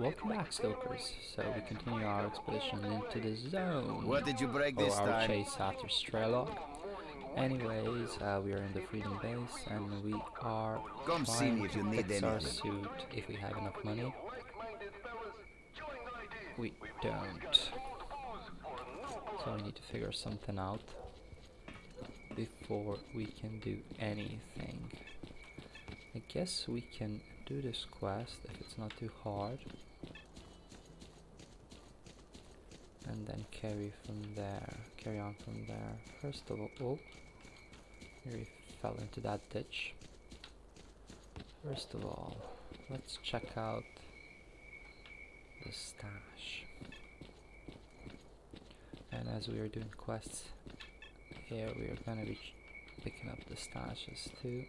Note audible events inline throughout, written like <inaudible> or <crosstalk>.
welcome back, Stalkers. So we continue our expedition into the zone. What did you break or this our time? chase after Strelok. Anyways, uh, we are in the Freedom Base and we are Come see me if to you need our suit if we have enough money. We don't. So we need to figure something out before we can do anything. I guess we can do this quest if it's not too hard. And then carry from there, carry on from there. First of all, oh, we fell into that ditch. First of all, let's check out the stash. And as we are doing quests here, we are gonna be picking up the stashes too.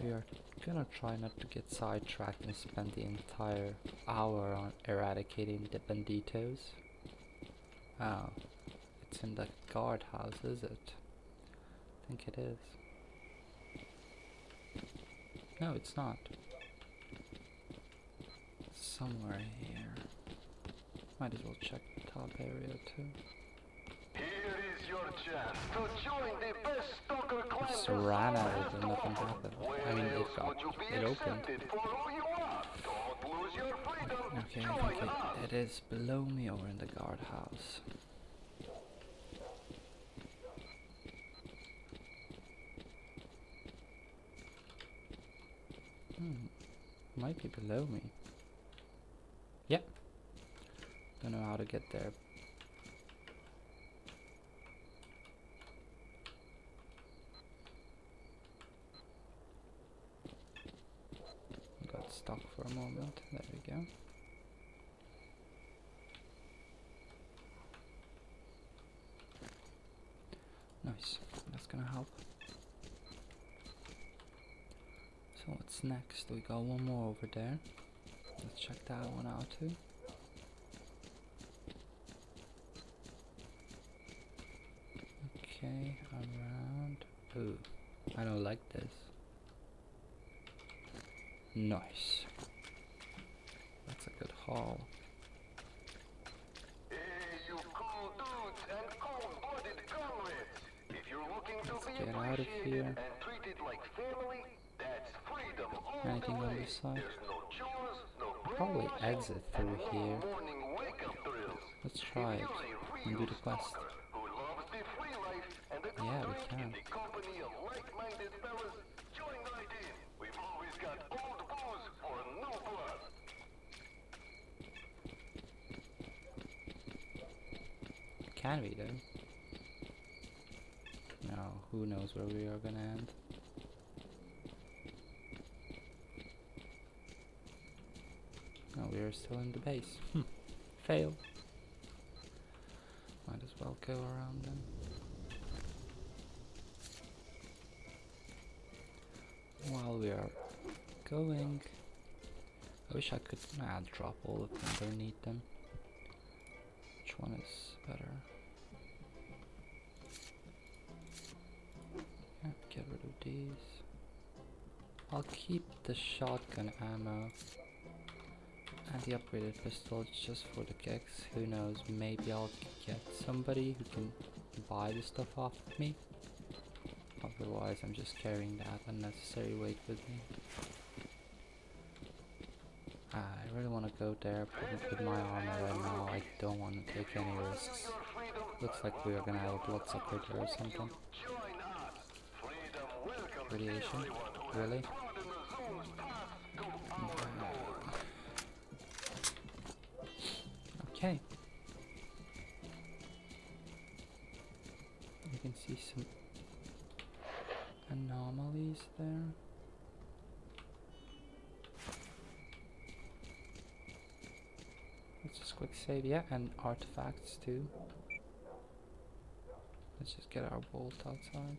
We are gonna try not to get sidetracked and spend the entire hour on eradicating the banditos. Oh, it's in the guardhouse, is it? I think it is. No, it's not. Somewhere here. Might as well check the top area too. Here is your chance to join the best stalker clan. Just ran at it and nothing happened. I mean, it got, Would you be it opened. for who you are? Don't lose your freedom. Okay, I think it, it is below me or in the guardhouse. Hmm, might be below me. Yep. Don't know how to get there. For a moment. There we go. Nice. That's gonna help. So what's next? We got one more over there. Let's check that one out too. Okay, around. Ooh, I don't like this. Nice. Haul. Hey, you cool dudes and cold-blooded comrades. If you're looking to Let's be get out of here. and treated like family, that's freedom all Anything the on way. this side? No chores, no Probably exit through here. Let's try it and do the quest. stalker Who loves the free life and a good Yeah, we drink can. in the company of like-minded fellas, join right in. We've always got old booze for new blood. Can we though? No, who knows where we are gonna end. No, we are still in the base. Hmm. Fail. Might as well go around then. While we are going, I wish I could nah, drop all of them underneath them. Which one is better? Yeah, get rid of these. I'll keep the shotgun ammo and the upgraded pistol just for the kicks. Who knows, maybe I'll get somebody who can buy the stuff off of me. Otherwise, I'm just carrying that unnecessary weight with me. Ah, I really want to go there, but with my armor right now, I don't want to take any risks. Looks like we are gonna have a bloodsucker there or something. Our goals. Okay. You can see some anomalies there. Let's just quick save, yeah, and artifacts too. Let's just get our bolt outside.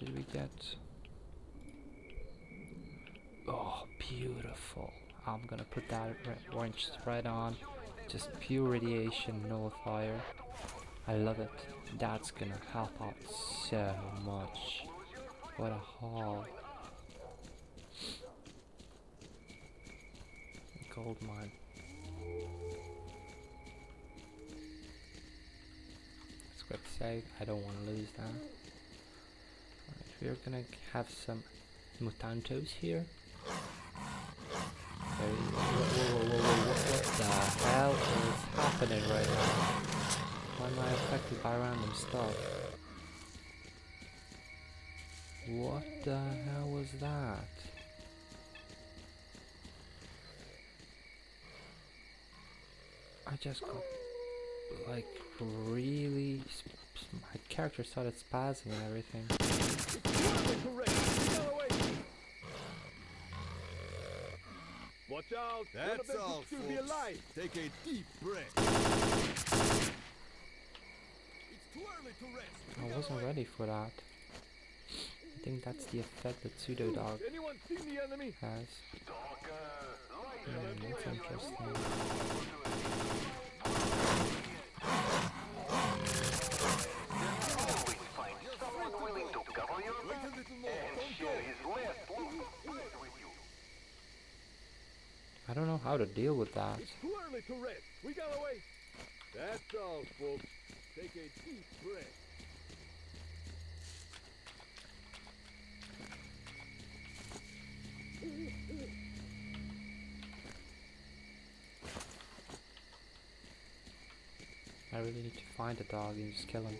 did we get? Oh, beautiful. I'm gonna put that orange thread on. Just pure radiation nullifier. I love it. That's gonna help out so much. What a haul. Gold mine. Let's quick save. I don't want to lose that. We're gonna have some mutantos here. Whoa, whoa, whoa, what, the hell is happening right now? Why am I affected by random stuff? What the hell was that? I just got like really my character started spazzing and everything. Watch out! That's them all, could still be alive. Take a deep breath. It's too early to rest. I wasn't ready for that. I think that's the effect that pseudo dog Anyone see the enemy? has. Hmm, that's interesting. To your Wait back a little more. and Don't share go. his last loot with you. I don't know how to deal with that. It's too early to rest. We gotta wait. That's all, folks. Take a deep breath. I really need to find the dog and just kill him.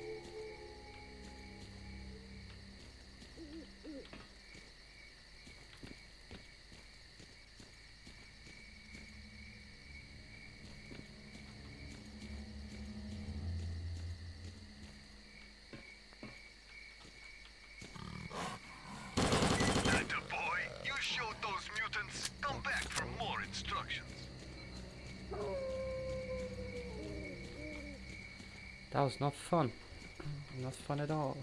Atta boy, you showed those mutants. Come back for more instructions. That was not fun. Not fun at all.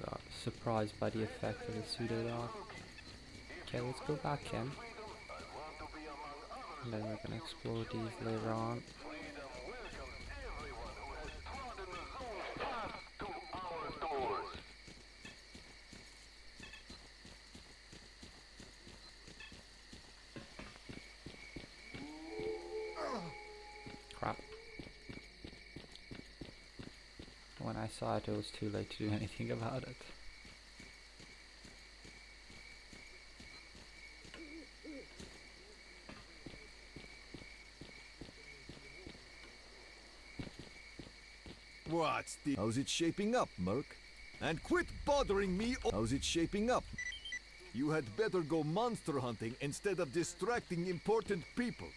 Got surprised by the effect of the pseudo dog. Okay, let's go back in. And then we're gonna explore these later on. Freedom welcomes everyone who has trodden the zone's path to our doors. Crap. When I saw it, it was too late to do anything about it. What's the... How's it shaping up, Merc? And quit bothering me. o- How's it shaping up? You had better go monster hunting instead of distracting important people.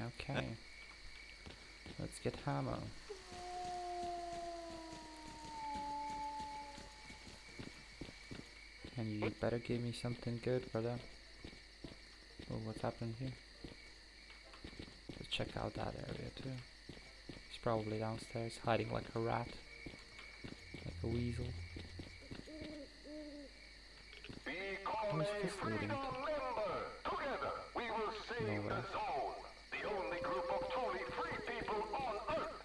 Okay. Let's get Hammer. And you better give me something good, brother. Oh, what's happening here? Let's check out that area too. He's probably downstairs, hiding like a rat. Like a weasel. A this leading freedom to? member. Together, we will save Nowhere. the zone. The only group of truly free people on Earth.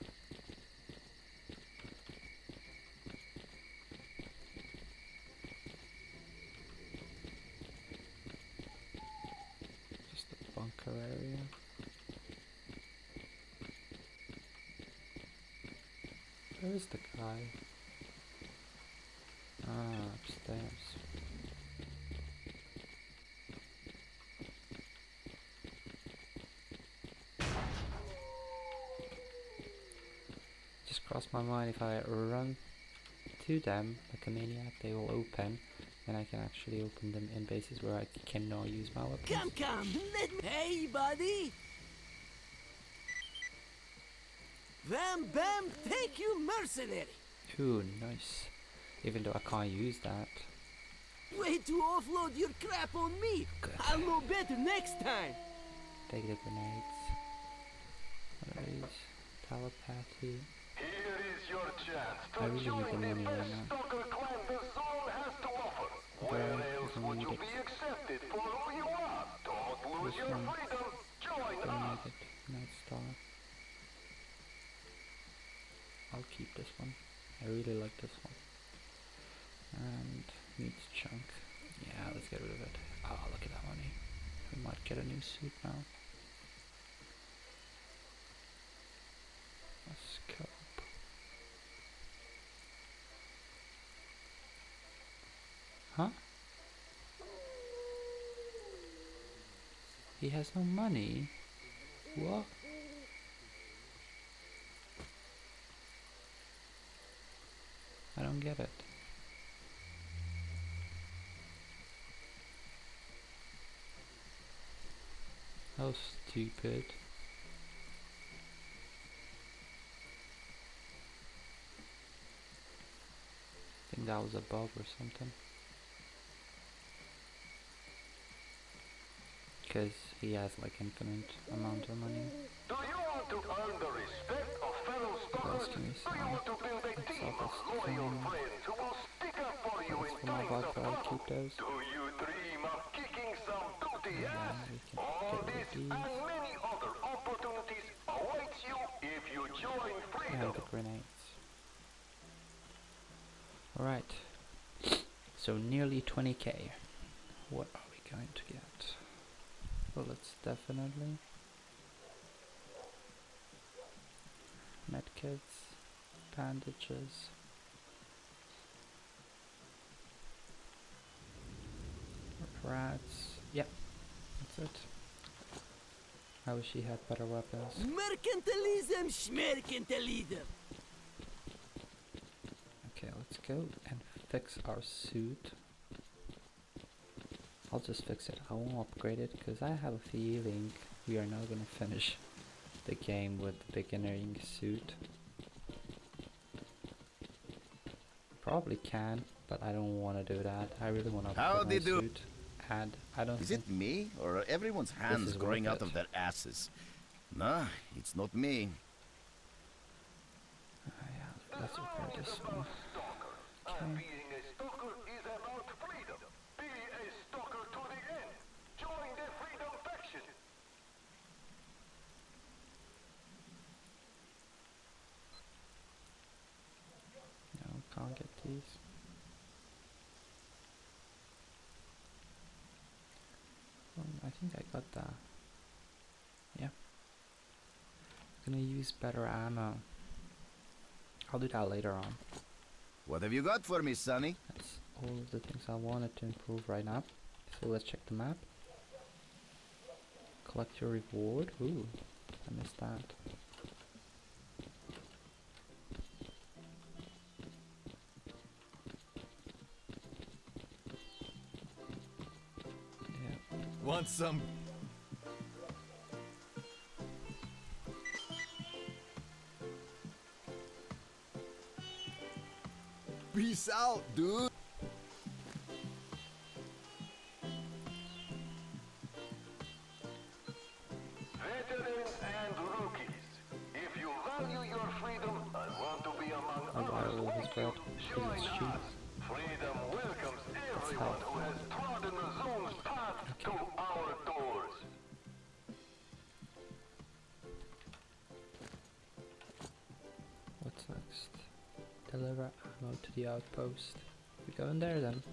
Just a bunker area. Where is the guy? Ah, upstairs. Just crossed my mind if I run to them like a maniac, they will open, and I can actually open them in bases where I cannot use my weapons. Come, come, let me. Hey, buddy! Bam, bam, thank you, mercenary! Ooh, nice. Even though I can't use that. Way to offload your crap on me. Good. I'll know better next time. Take the grenades. What are these? Telepathy. Your chance to I really need join the money right best stalker clan the zone has to offer. Where I else would need you be accepted for who you are? Don't lose This your one. freedom. Join us. Night Star. I'll keep this one. I really like this one. And meat chunk. Yeah, let's get rid of it. Oh, look at that money. Eh? We might get a new suit now. A scope. He has no money. What? I don't get it. How stupid. I think that was a bug or something. Because he has like infinite amount of money. Do you want to earn the respect of fellow we Do you want to build a team of loyal friends who will stick up for you in times of trouble? Do you dream of kicking some booty Yeah, ass? All this and many other opportunities awaits you if you join and freedom. the grenades. Alright. So nearly 20k. What are we going to get? Bullets, definitely. Medkits, bandages. Rats. Yep, that's it. I wish he had better weapons. Mercantilism, schmercantilism. Okay, let's go and fix our suit. I'll just fix it. I won't upgrade it because I have a feeling we are not gonna finish the game with the beginning suit. Probably can, but I don't want to do that. I really want to How upgrade they my do- suit. And I don't Is it me, or are everyone's hands growing out it. of their asses? Nah, it's not me. Ah, yeah, let's repair this one. Okay. being a stalker is about freedom. Be a stalker to the end. Join the freedom faction. No, can't get these. Um, I think I got that. Yeah. I'm gonna use better ammo. I'll do that later on. What have you got for me, Sonny? That's all of the things I wanted to improve right now. So let's check the map. Collect your reward. Ooh, I missed that. 'Cause join it's cheap. us. Freedom welcomes everyone help. who has trodden the zone's path to Deliver ammo to the outpost. We go in there then.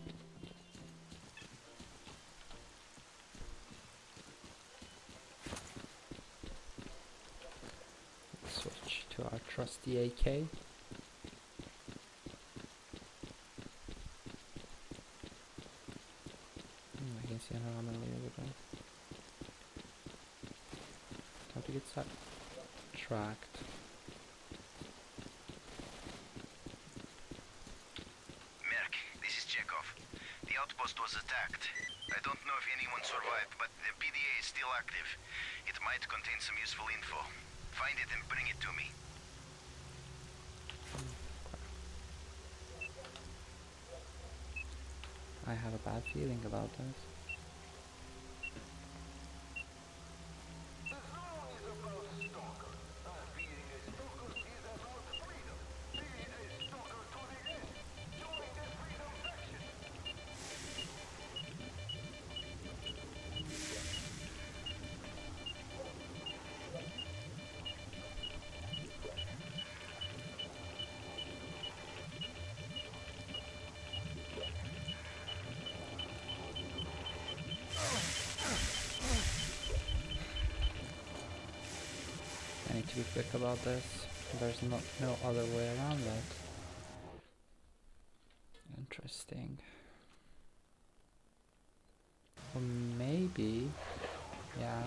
Switch to our trusty AK. Hmm, I can see an anomaly over there. Time to get set. Tracked. Merc, this is Chekhov. The outpost was attacked. I don't know if anyone survived, but the PDA is still active. It might contain some useful info. Find it and bring it to me. I have a bad feeling about this. To be quick about this. There's not no other way around that. Interesting. Or maybe, yeah,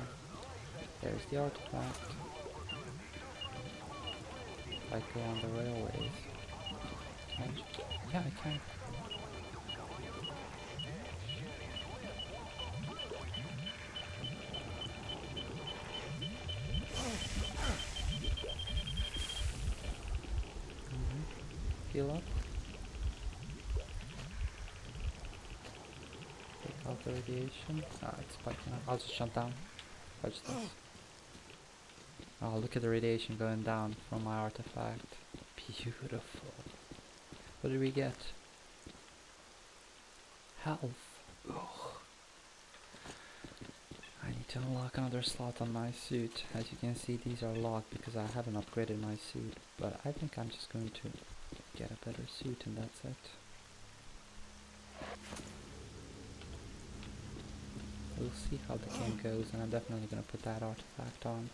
there's the artifact. Go on the railways. I yeah, I can. Heal up. Take out the radiation. Ah, it's spiking up. I'll just jump down. Watch this. Oh, look at the radiation going down from my artifact. Beautiful. What did we get? Health. Ugh. I need to unlock another slot on my suit. As you can see, these are locked because I haven't upgraded my suit. But I think I'm just going to get a better suit and that's it. We'll see how the game goes and I'm definitely gonna put that artifact on.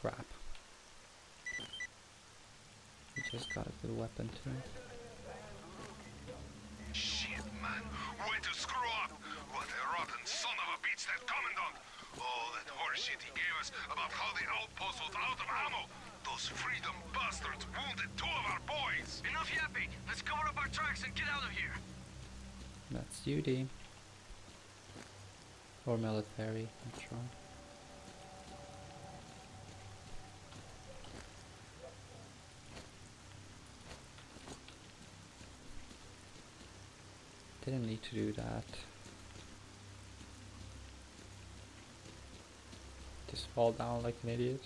Crap. We just got a good weapon too. Shit, man. Way to screw up. What a rotten son of a bitch that commandant. All that horseshit he gave us about how the outpost was out of ammo. Those freedom bastards wounded two of our boys. Enough yapping. Let's cover up our tracks and get out of here. That's duty. Or military, sure. Didn't need to do that. Just fall down like an idiot.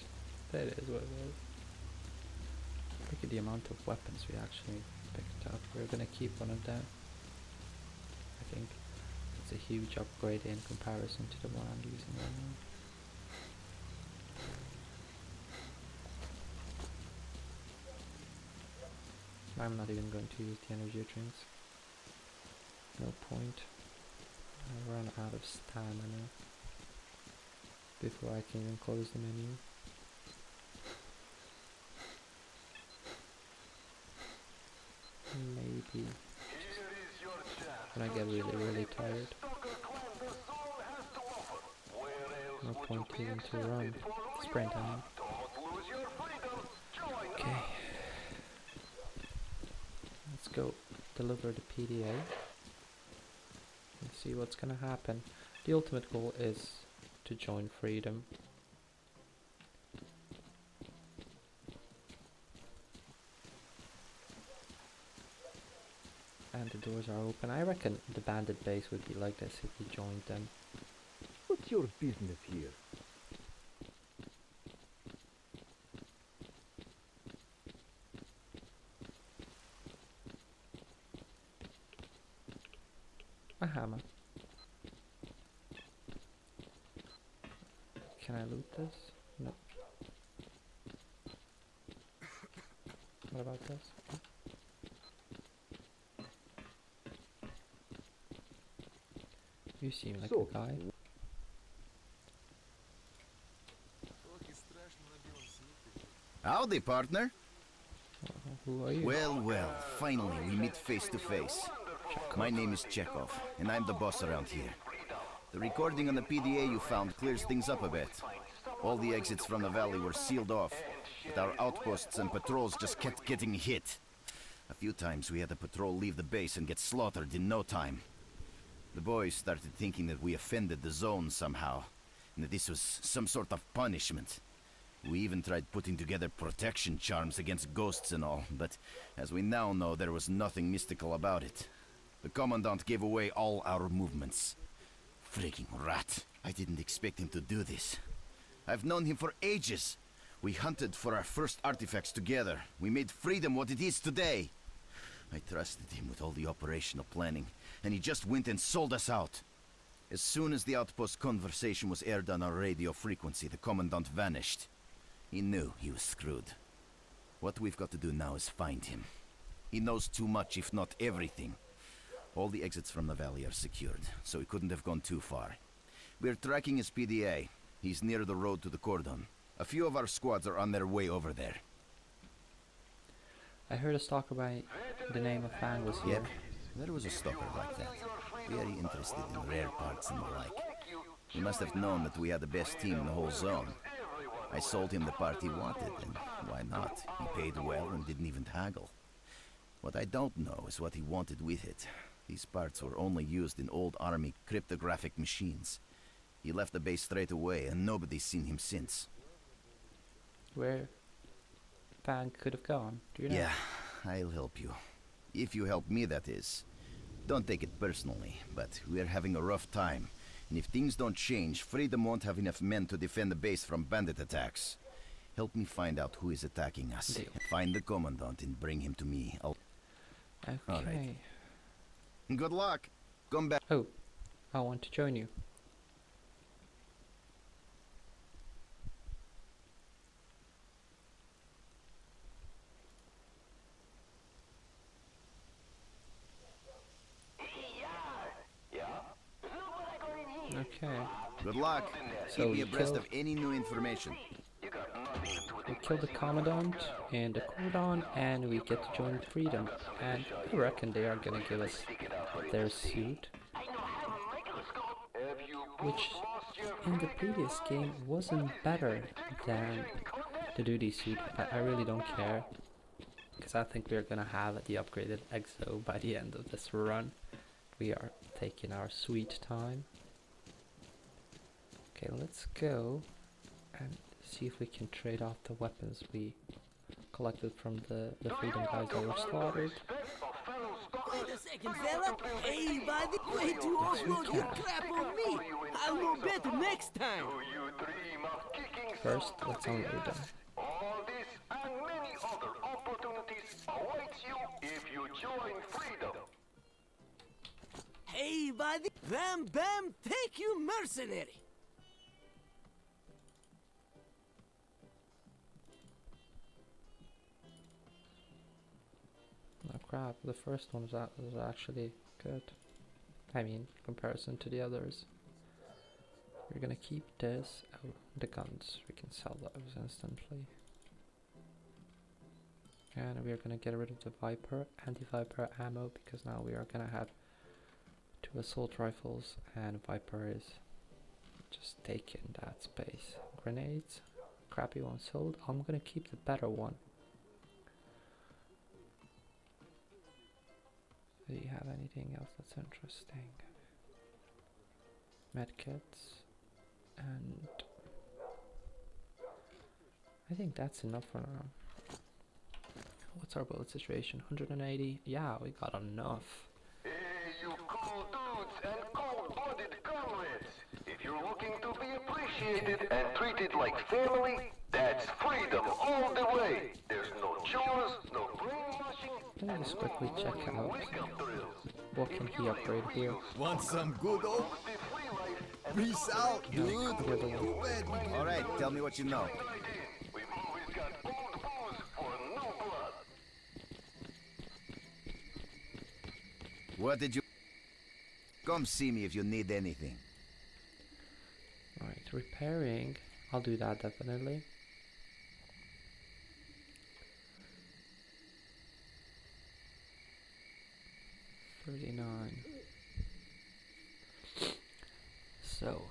That is what it is. Look at the amount of weapons we actually picked up. We're gonna keep one of them. Think it's a huge upgrade in comparison to the one I'm using right now. I'm not even going to use the energy drinks. No point. I run out of stamina before I can even close the menu. Maybe when I get really, really tired. No point even to run. Sprint, mean. Okay. Let's go deliver the PDA. And see what's gonna happen. The ultimate goal is to join freedom. And the doors are open. I reckon the bandit base would be like this if we joined them. What's your business here? A hammer. Can I loot this? No. What about this? You seem like So, a guy. Howdy, partner. Who are you? Well, well, finally we meet face to face. My name is Chekhov, and I'm the boss around here. The recording on the PDA you found clears things up a bit. All the exits from the valley were sealed off, but our outposts and patrols just kept getting hit. A few times we had a patrol leave the base and get slaughtered in no time. The boys started thinking that we offended the zone somehow. And that this was some sort of punishment. We even tried putting together protection charms against ghosts and all, but as we now know, there was nothing mystical about it. The Commandant gave away all our movements. Freaking rat. I didn't expect him to do this. I've known him for ages. We hunted for our first artifacts together. We made freedom what it is today. I trusted him with all the operational planning, and he just went and sold us out. As soon as the outpost conversation was aired on our radio frequency, the Commandant vanished. He knew he was screwed. What we've got to do now is find him. He knows too much, if not everything. All the exits from the valley are secured, so he couldn't have gone too far. We're tracking his PDA. He's near the road to the cordon. A few of our squads are on their way over there. I heard a stalker by the name of Fang was here. Yep, there was a stalker like that. Very interested in rare parts and the like. He must have known that we had the best team in the whole zone. I sold him the part he wanted, and why not? He paid well and didn't even haggle. What I don't know is what he wanted with it. These parts were only used in old army cryptographic machines. He left the base straight away, and nobody's seen him since. Where Could have gone. Do you know? Yeah, I'll help you. If you help me, that is. Don't take it personally, but we're having a rough time. And if things don't change, Freedom won't have enough men to defend the base from bandit attacks. Help me find out who is attacking us. Deal. Find the commandant and bring him to me. I'll... Okay. All right. Good luck. Come back. Oh, I want to join you. Okay. Good luck. So Keep me abreast of any new information. We killed the Commandant and the Cordon, and we get to join Freedom. And I reckon they are gonna give us their suit, which in the previous game wasn't better than the duty suit. But I really don't care, because I think we're gonna have the upgraded EXO by the end of this run. We are taking our sweet time. Okay, let's go and see if we can trade off the weapons we collected from the, the freedom guys that were slaughtered. Wait a second, fella. Hey, buddy, way to offload your crap on me. I'll know better next time. You dream of kicking First, let's unload them. All this and many other opportunities awaits you if you join Freedom. Hey, buddy. Bam, bam, take you mercenary. Crap, the first one was, actually good. I mean, comparison to the others. We're gonna keep this. Oh, the guns. We can sell those instantly. And we are gonna get rid of the Viper, anti-Viper ammo, because now we are gonna have two assault rifles, and Viper is just taking that space. Grenades, crappy one sold. I'm gonna keep the better one. Do you have anything else that's interesting? Medkits and I think that's enough for now. What's our bullet situation? 180? Yeah, we got enough. Hey, you cool dudes and cold-blooded comrades. If you're looking to be appreciated and treated like family, that's freedom all the way. There's no chores, no brainwashing, Let me just quickly check out what can he upgrade here. Want some good old The free life and peace out, dude? the other Too one. bad we can't All right, tell me what you know. We've always got old booze for new blood. What did you... Come see me if you need anything. Right, repairing. I'll do that definitely. Thirty-nine. So,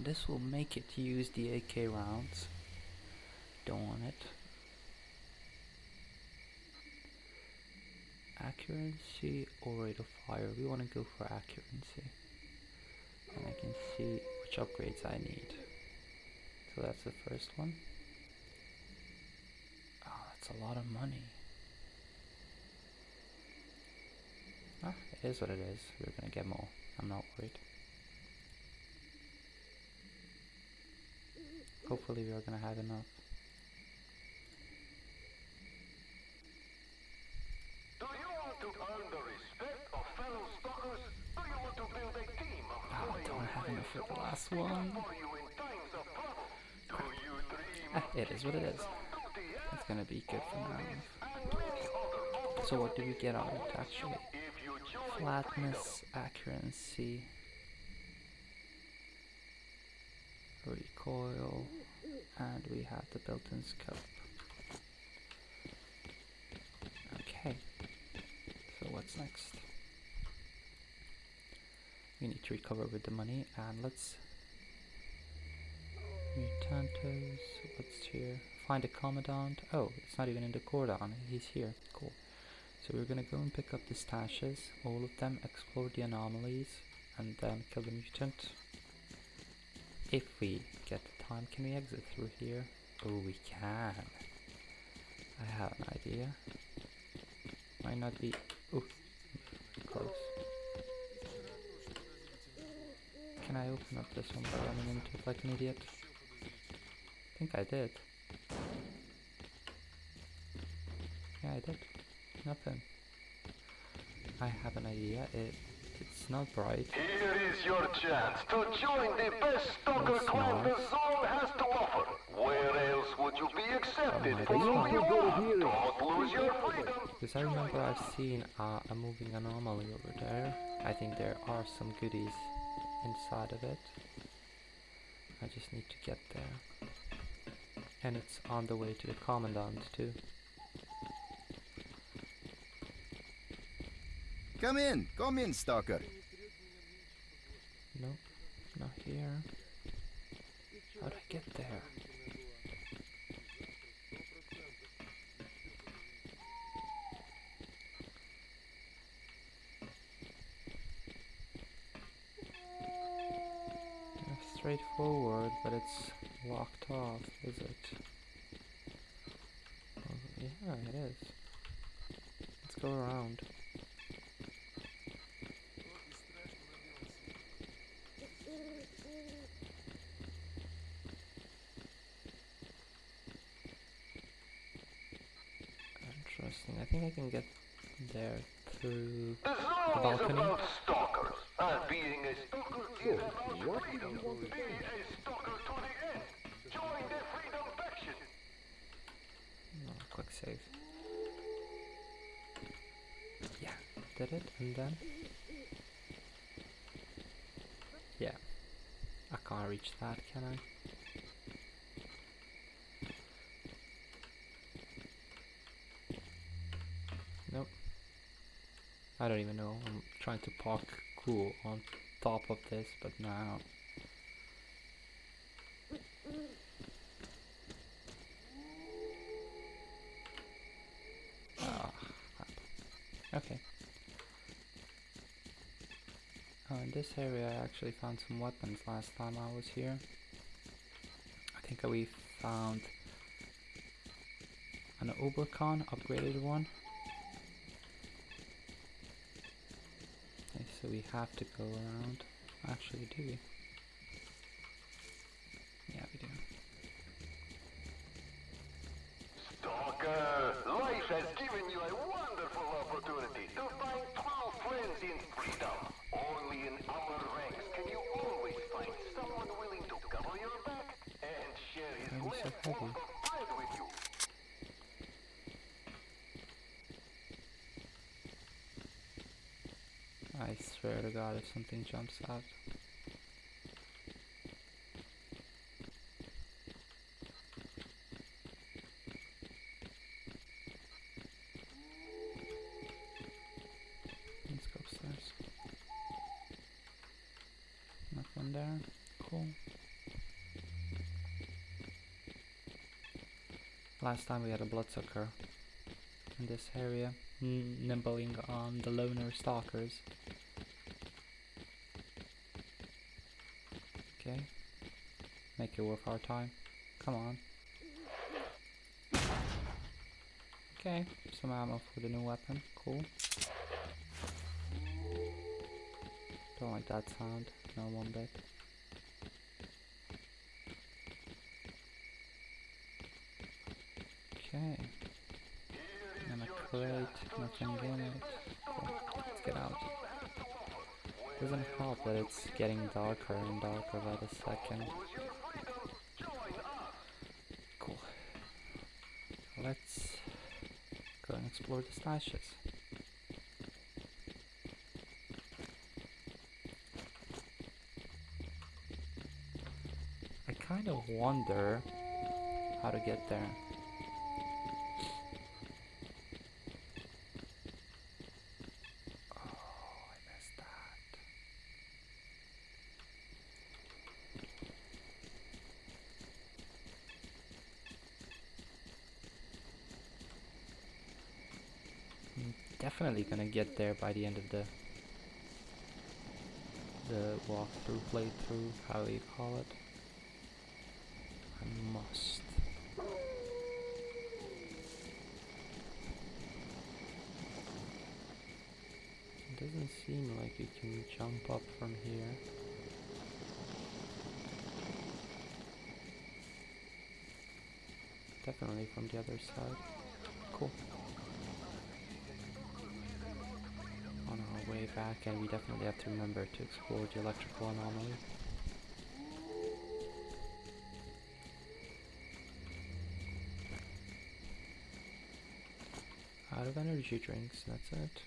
this will make it use the AK rounds. Don't want it. Accuracy or rate of fire. We want to go for accuracy. And I can see which upgrades I need. So that's the first one. Oh, that's a lot of money. It is what it is. We're gonna get more. I'm not worried. Hopefully we're gonna have enough. Do you want to earn the respect of fellow stalkers? Do you want to build a team of Oh, I don't have enough for the last one. for you in times of trouble? Do you dream Ah, <laughs> it is what it is. It's gonna be good for now. and many other So what do we get out of it actually? Flatness, accuracy, recoil, and we have the built-in scope. Okay, so what's next? We need to recover with the money, and let's Mutantos, what's here? Find a commandant. Oh, it's not even in the cordon. He's here. Cool. So we're gonna go and pick up the stashes, all of them, explore the anomalies, and then kill the mutant. If we get the time, can we exit through here? Oh, we can. I have an idea. Might not be. Oh, close. Can I open up this one by running into it like an idiot? I think I did. Yeah, I did. Nothing. I have an idea. It it's not bright. Here is your chance to join the best stalker clan the zone has to offer. Where else would you be accepted might for as who you are? Don't lose your freedom. Because I remember I've seen uh, a moving anomaly over there. I think there are some goodies inside of it. I just need to get there. And it's on the way to the commandant too. Come in, come in, Stalker. Nope, not here. How'd I get there? Yeah, straightforward, but it's locked off, is it? Oh, yeah, it is. Let's go around. Interesting. I think I can get there through The the zone is balcony. about stalkers. And being a stalker is oh, about what freedom. you to Be a stalker to the end. Join the freedom faction. No, quick save. Yeah, did it, and then. Yeah. I can't reach that, can I? Nope. I don't even know. I'm trying to park cool on top of this, but now. Ah. Okay. Oh, in this area I actually found some weapons last time I was here. I think we found an Obokan, upgraded one. Okay, so we have to go around. Actually, do we? Yeah, we do. Stalker, life has given you a wonderful opportunity to find true friends in freedom. Only in our ranks can you always find someone willing to cover your back and share his Why are you so leftover heavy? bread with you. I swear to god if something jumps out. Let's go upstairs. Nothing there. Cool. Last time we had a bloodsucker in this area, n- nibbling on the loner stalkers. Okay, it worth our time. Come on. Okay, some ammo for the new weapon. Cool. Don't like that sound. No one bit. Okay. And a crate, nothing in it. Cool. Let's get out. Doesn't help that it's getting darker and darker by the second. Cool. Let's go and explore the stashes. I kind of wonder how to get there. Oh, I missed that. I'm definitely gonna get there by the end of the the walkthrough, playthrough, how do you call it. I must. It doesn't seem like you can jump up from here. Definitely from the other side. Cool. On back, and we definitely have to remember to explore the electrical anomaly. Out of energy drinks, that's it.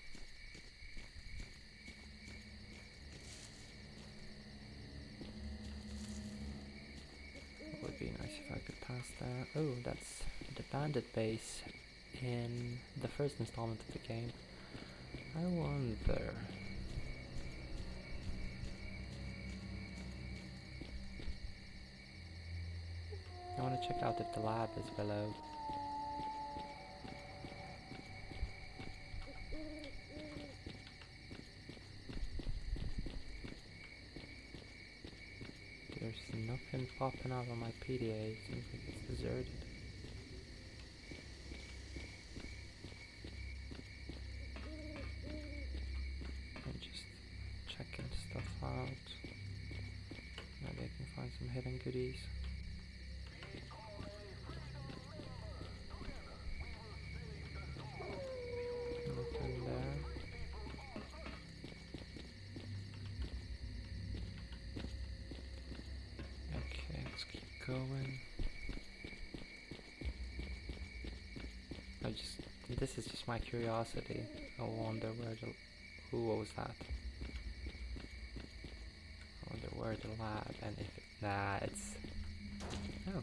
It would be nice if I could pass that. Oh, that's the bandit base in the first installment of the game. I wonder. I want to check out if the lab is below. There's nothing popping out on my PDA. It seems like it's deserted. I'm just checking stuff out. Maybe I can find some hidden goodies. Nothing there. Okay, let's keep going. I just, this is just my curiosity. I wonder where the, who was that? I wonder where the lab and if, nah, it's, oh,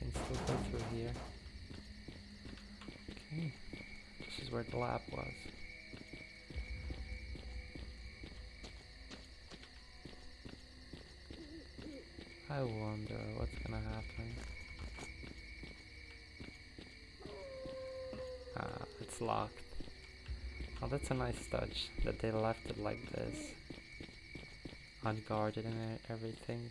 can still go through here. Okay, this is where the lab was. I wonder what's gonna happen. Ah, it's locked. Oh, that's a nice touch that they left it like this. Unguarded and everything.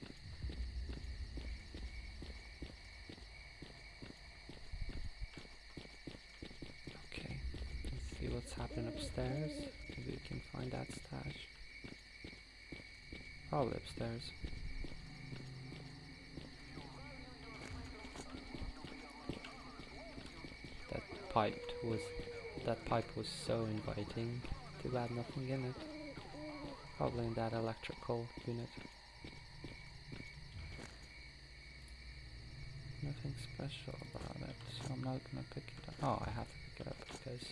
Okay, let's see what's happening upstairs. Maybe we can find that stash. Probably upstairs. That pipe was that pipe was so inviting. Too bad nothing in it. Probably in that electrical unit. Nothing special about it, so I'm not gonna pick it up. Oh, I have to pick it up because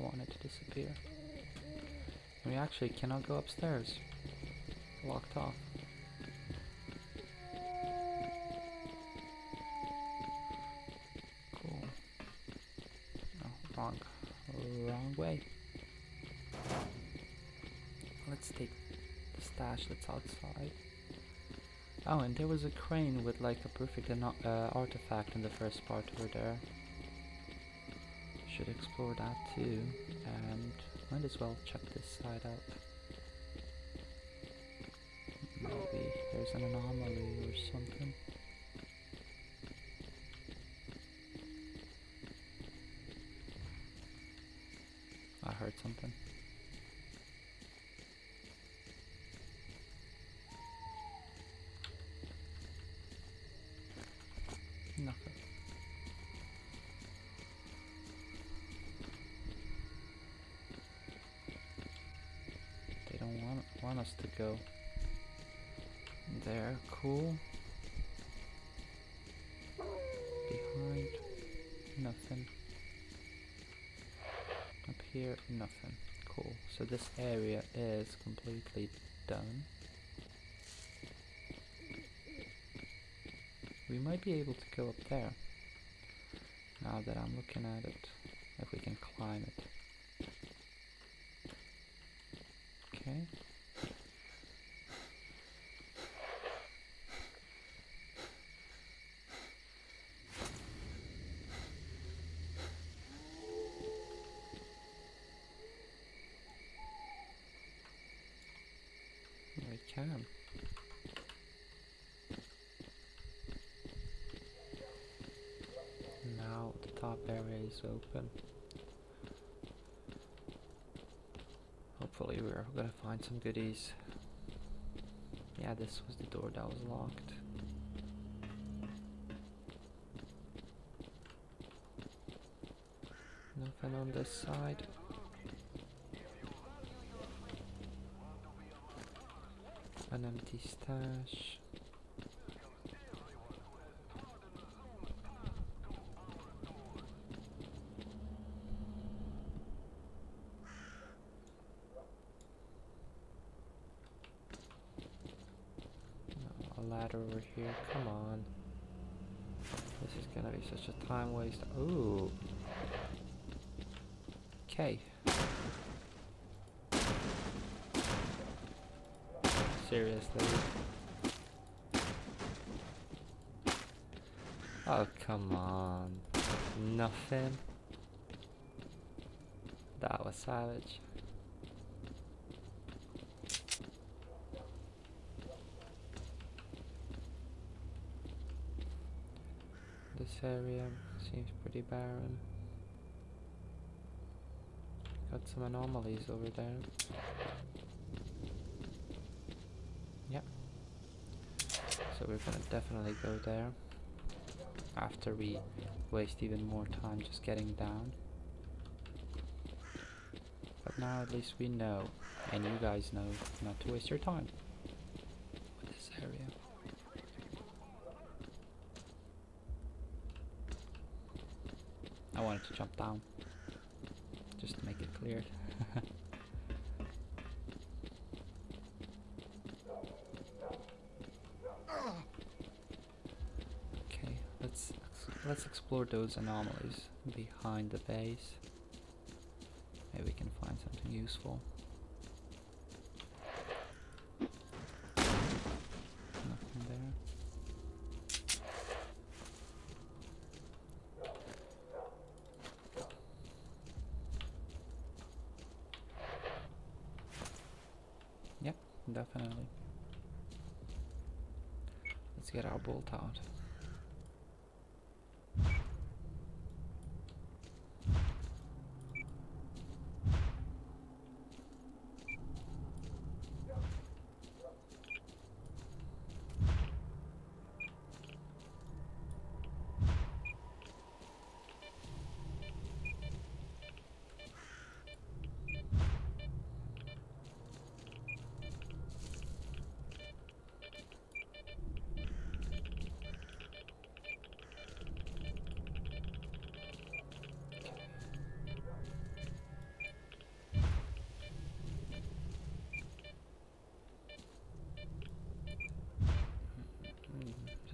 I want it to disappear. We actually cannot go upstairs. Locked off. Cool. Oh, wrong. Way. Let's take the stash that's outside. Oh, and there was a crane with like a perfect uh, artifact in the first part over there. Should explore that too, and might as well check this side out. Maybe there's an anomaly or something. To go there. Cool. Behind, nothing. Up here, nothing. Cool. So this area is completely done. We might be able to go up there. Now that I'm looking at it, if we can climb it. Okay. We can. Now the top area is open. Hopefully we're gonna find some goodies. Yeah, this was the door that was locked. Nothing on this side. An empty stash. No, a ladder over here. Come on. This is gonna be such a time waste. Ooh. Okay. Seriously. Oh, come on. Nothing. That was savage. This area seems pretty barren. Got some anomalies over there. Yep. So we're gonna definitely go there after we waste even more time just getting down. But now at least we know, and you guys know, not to waste your time with this area. I wanted to jump down, just to make it clear. <laughs> okay, let's let's explore those anomalies behind the base. Maybe we can find something useful. Nothing there. Yep, definitely. Let's get our bolt out.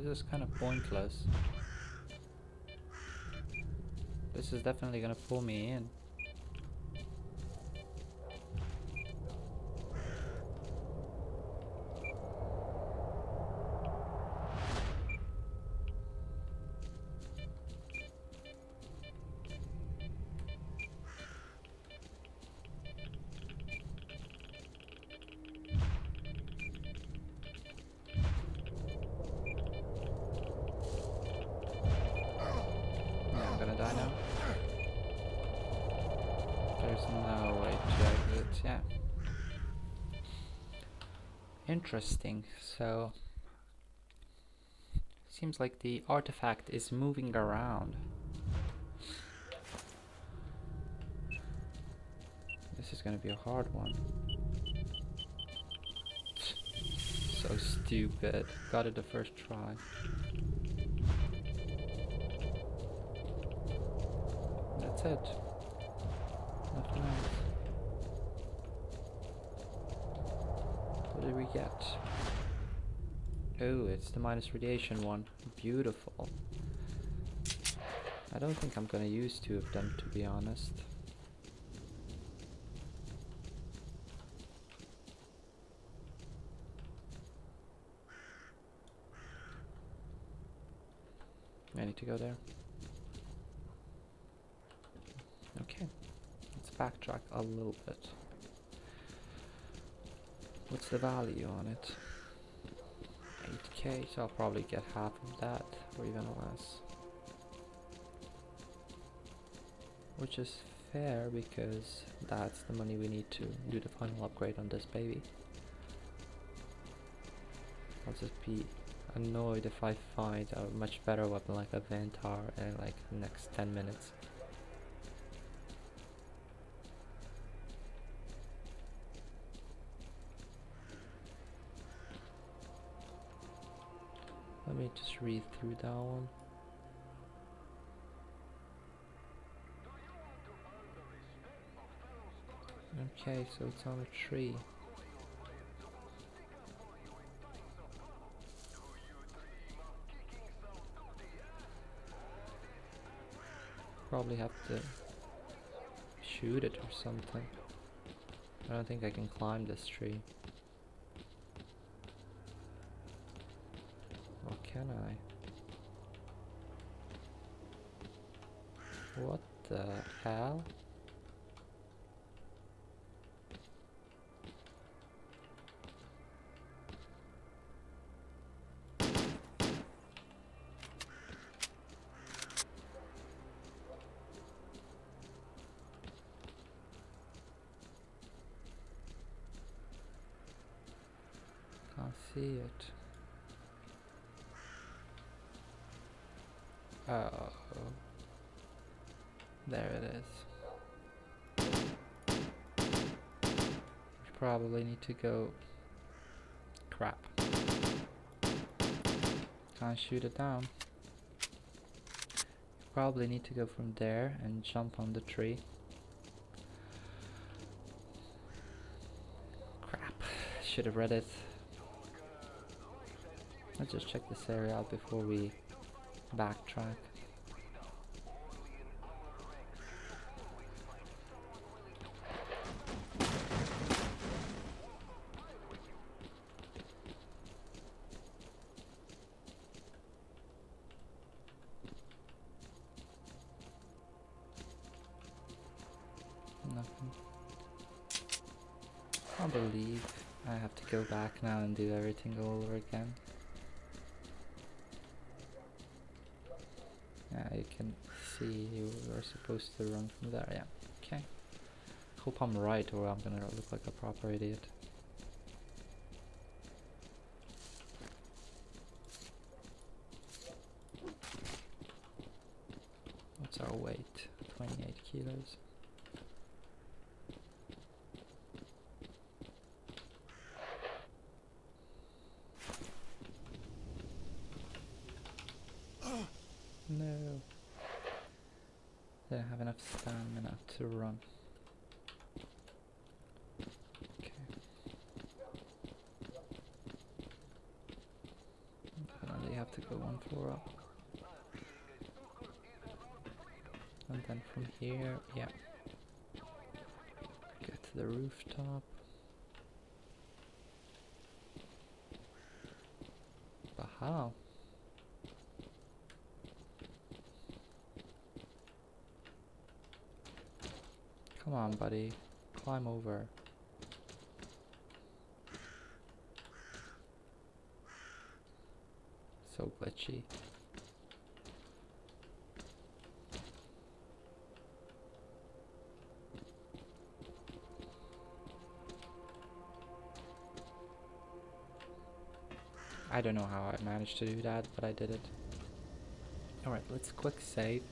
This is kind of pointless. This is definitely gonna pull me in. Interesting, so seems like the artifact is moving around. This is gonna be a hard one. So stupid. Got it the first try. That's it. Nothing else. What did we get? Oh, it's the minus radiation one. Beautiful. I don't think I'm gonna use two of them to be honest. I need to go there. Okay, let's backtrack a little bit. What's the value on it? 8k, so I'll probably get half of that, or even less. Which is fair, because that's the money we need to do the final upgrade on this baby. I'll just be annoyed if I find a much better weapon like a Vintar in like the next 10 minutes. Just read through that one. Okay, so it's on a tree. Probably have to shoot it or something. I don't think I can climb this tree. Or can I? What the hell? Probably need to go. Crap. Can't shoot it down. Probably need to go from there and jump on the tree. Crap. Should have read it. Let's just check this area out before we backtrack. Do everything all over again. Yeah, you can see you are supposed to run from there, yeah. Okay. Hope I'm right or I'm gonna look like a proper idiot. What's our weight? 28 kilos. No. Didn't have enough stamina to run. Okay. Apparently have to go one floor up. And then from here, yeah. Get to the rooftop. But how? Come on, buddy. Climb over. So glitchy. I don't know how I managed to do that, but I did it. Alright, let's quick save.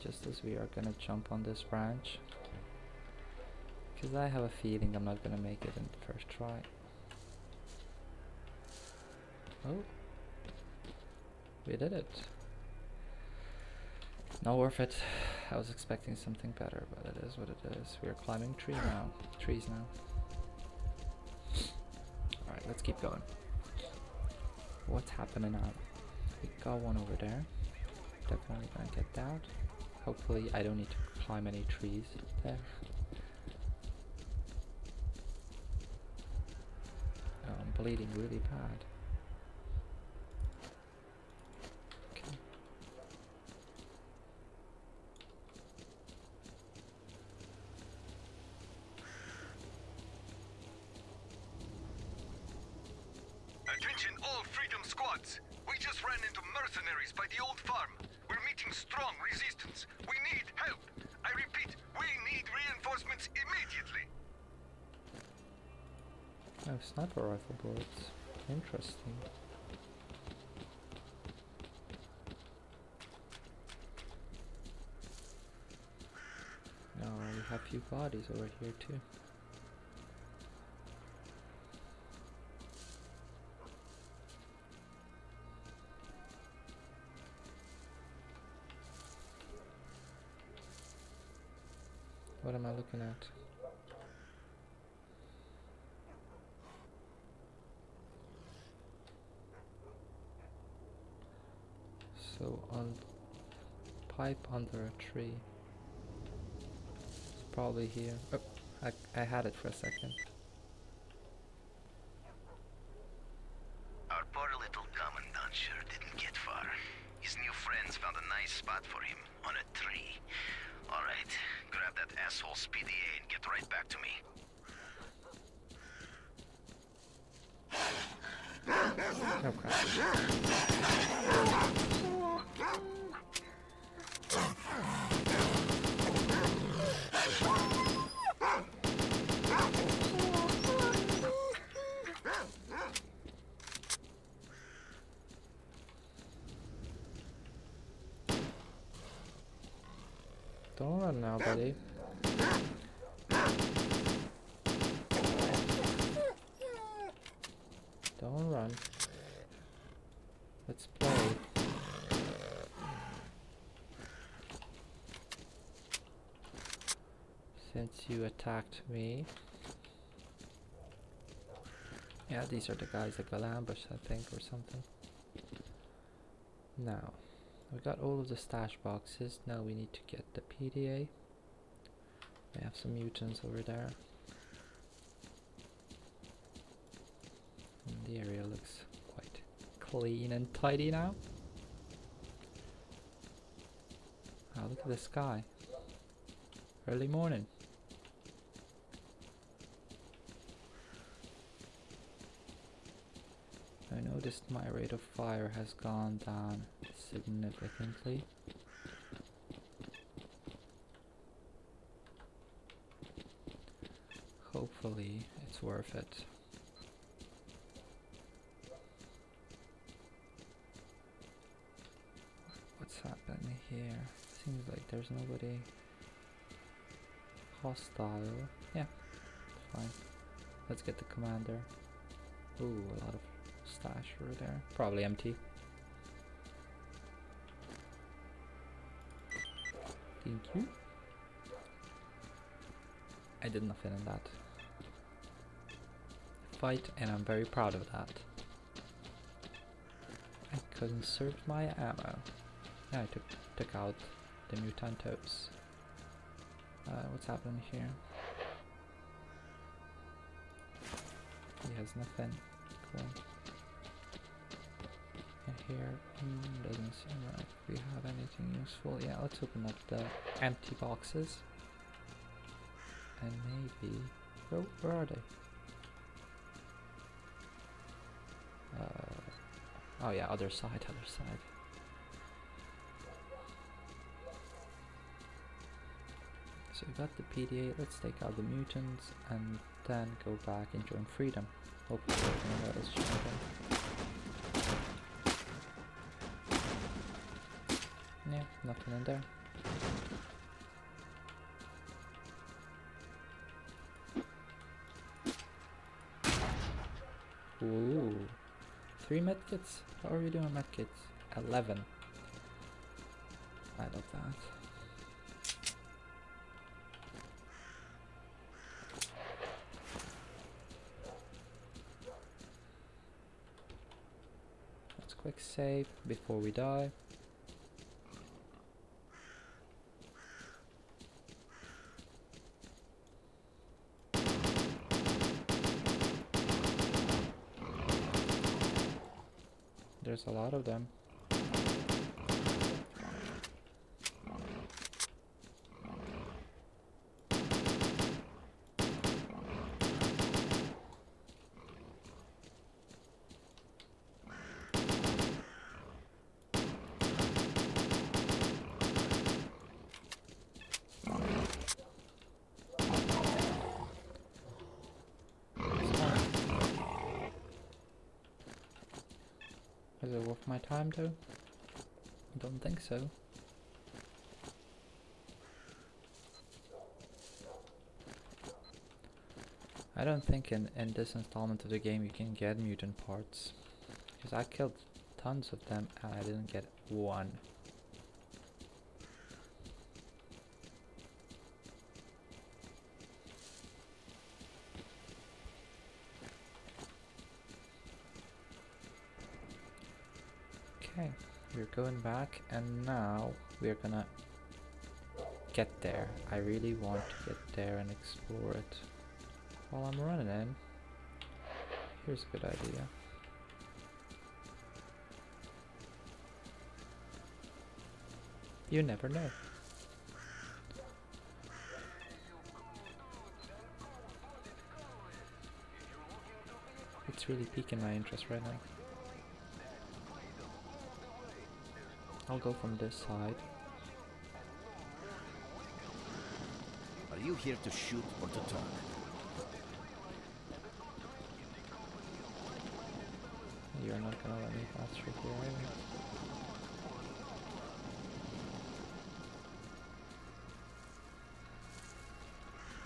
Just as we are gonna jump on this branch. Because I have a feeling I'm not gonna make it in the first try. Oh. We did it. Not worth it. <sighs> I was expecting something better, but it is what it is. We are climbing tree now. Trees now. Alright, let's keep going. What's happening now? We got one over there. Definitely gonna get that. Hopefully I don't need to climb any trees there. Oh, I'm bleeding really bad. Okay. Attention all Freedom Squads! We just ran into mercenaries by the old farm. We're meeting strong resistance. We need help. I repeat, we need reinforcements immediately. Oh, sniper rifle bullets. Interesting. No, we have few bodies over here too. What am I looking at? So on pipe under a tree. Probably here. Oh, I, I had it for a second. Our poor little commandant sure didn't get far. His new friends found a nice spot for him on a tree. All right, grab that asshole's PDA and get right back to me. Oh crap. Run now, buddy. Don't run. Let's play. Since you attacked me. Yeah, these are the guys that got ambushed, I think, or something. Now, we got all of the stash boxes. Now we need to get the PDA. We have some mutants over there. And the area looks quite clean and tidy now. Ah, look at the sky. Early morning. I noticed my rate of fire has gone down significantly. Hopefully it's worth it. What's happening here? Seems like there's nobody hostile. Yeah, fine. Let's get the commander. Ooh, a lot of stash over there. Probably empty. Thank you. I did nothing in that fight and I'm very proud of that. I conserved my ammo. Yeah, I took took out the mutantos. Uh, what's happening here? He has nothing. Cool. Here mm, doesn't seem like we have anything useful. Yeah, let's open up the empty boxes. And maybe... Oh, where are they? Uh, oh yeah, other side, other side. So we got the PDA, let's take out the mutants and then go back and join Freedom. Hopefully something in there. Ooh. Three medkits? How are we doing medkits? Eleven. I love that. Let's quick save before we die. There's a lot of them. Is it worth my time? I don't think so. I don't think in, in this installment of the game you can get mutant parts. Because I killed tons of them and I didn't get one. Going back and now we're gonna get there. I really want to get there and explore it. While I'm running in, here's a good idea. You never know. It's really piquing my interest right now. I'll go from this side. Are you here to shoot or to talk? You're not gonna let me pass through here, are?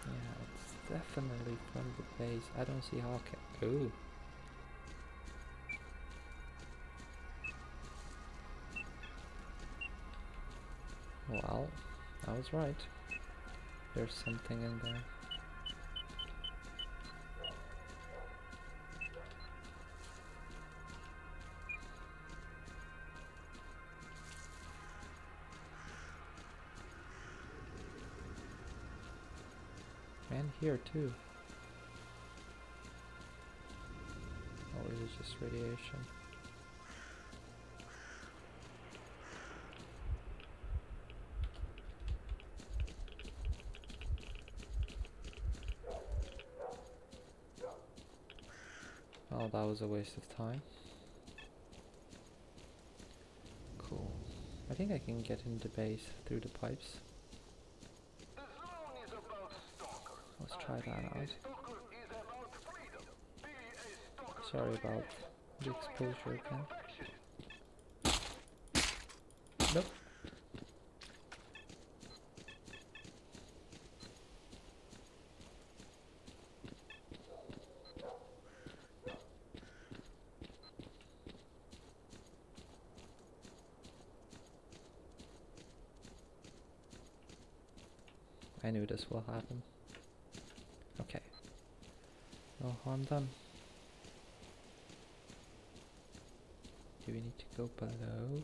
Yeah, it's definitely from the base. I don't see how I can. Ooh. Was right. There's something in there. And here too. Oh, or is it just radiation? Was a waste of time. Cool. I think I can get in the base through the pipes. Let's try that out. Sorry about the exposure again. Nope. I knew this will happen. Okay. No harm done. Do we need to go below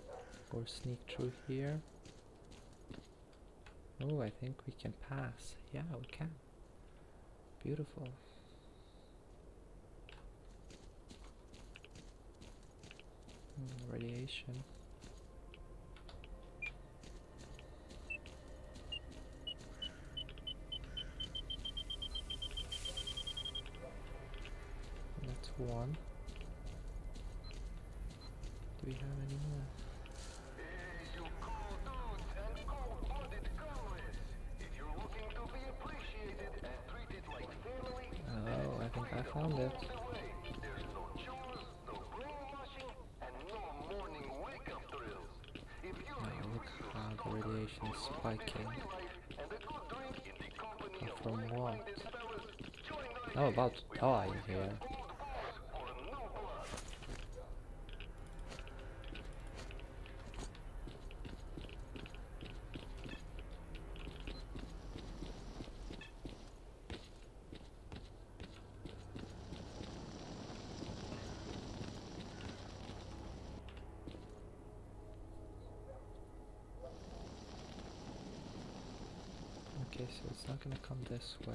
or sneak through here? Oh, I think we can pass. Yeah, we can. Beautiful. Mm, radiation. That's one. Do we have any more? Oh, I think I found it. Oh, look radiation is spiking. But from what? I'm about to die here. Okay, so it's not gonna come this way.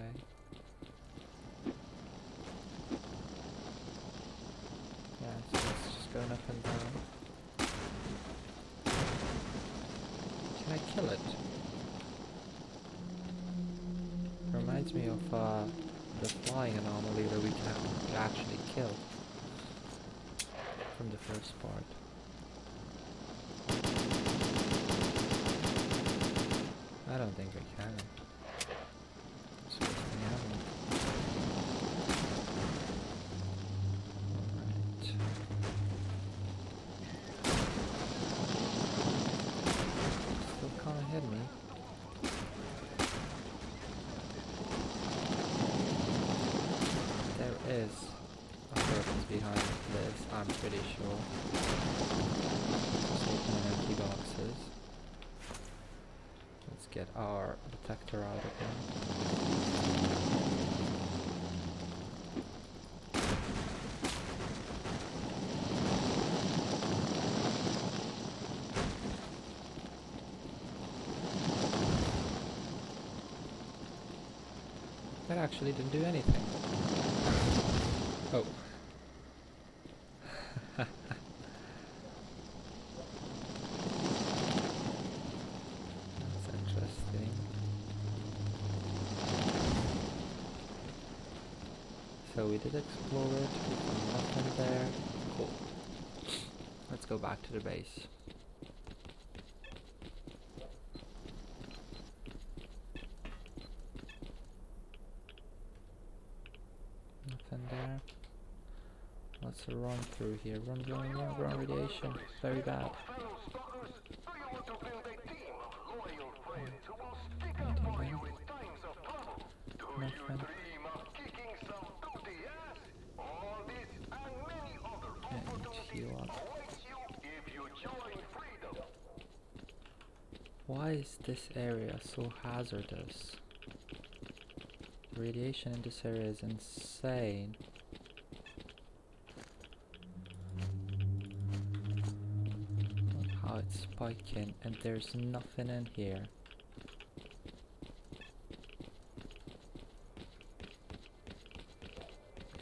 Yeah, so it's just going up and down. Can I kill it? Reminds me of uh, the flying anomaly that we can actually kill from the first part. I don't think we can. It's wasting ammo. Alright. Still can't hit me. There is a purpose behind this, I'm pretty sure. Just opening empty boxes. Let's get our detector out again. That actually didn't do anything. So we did explore it, we found nothing there. Cool. Let's go back to the base. Nothing there. Let's run through here. Run, run, run, run, radiation. Very bad. Nothing. And heal up. Why is this area so hazardous? Radiation in this area is insane. How it's spiking and there's nothing in here.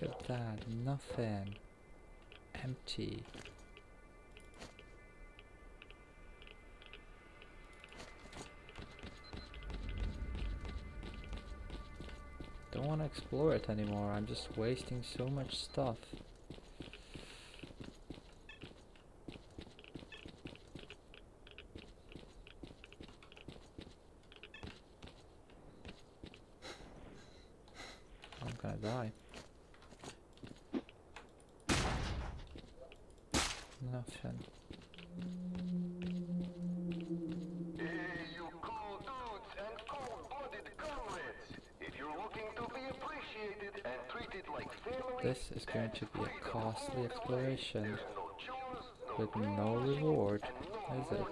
Look at that, nothing. Empty. Want to explore it anymore, I'm just wasting so much stuff. Oh, I'm gonna die. Nothing. This is going to be a costly exploration with no reward, is it?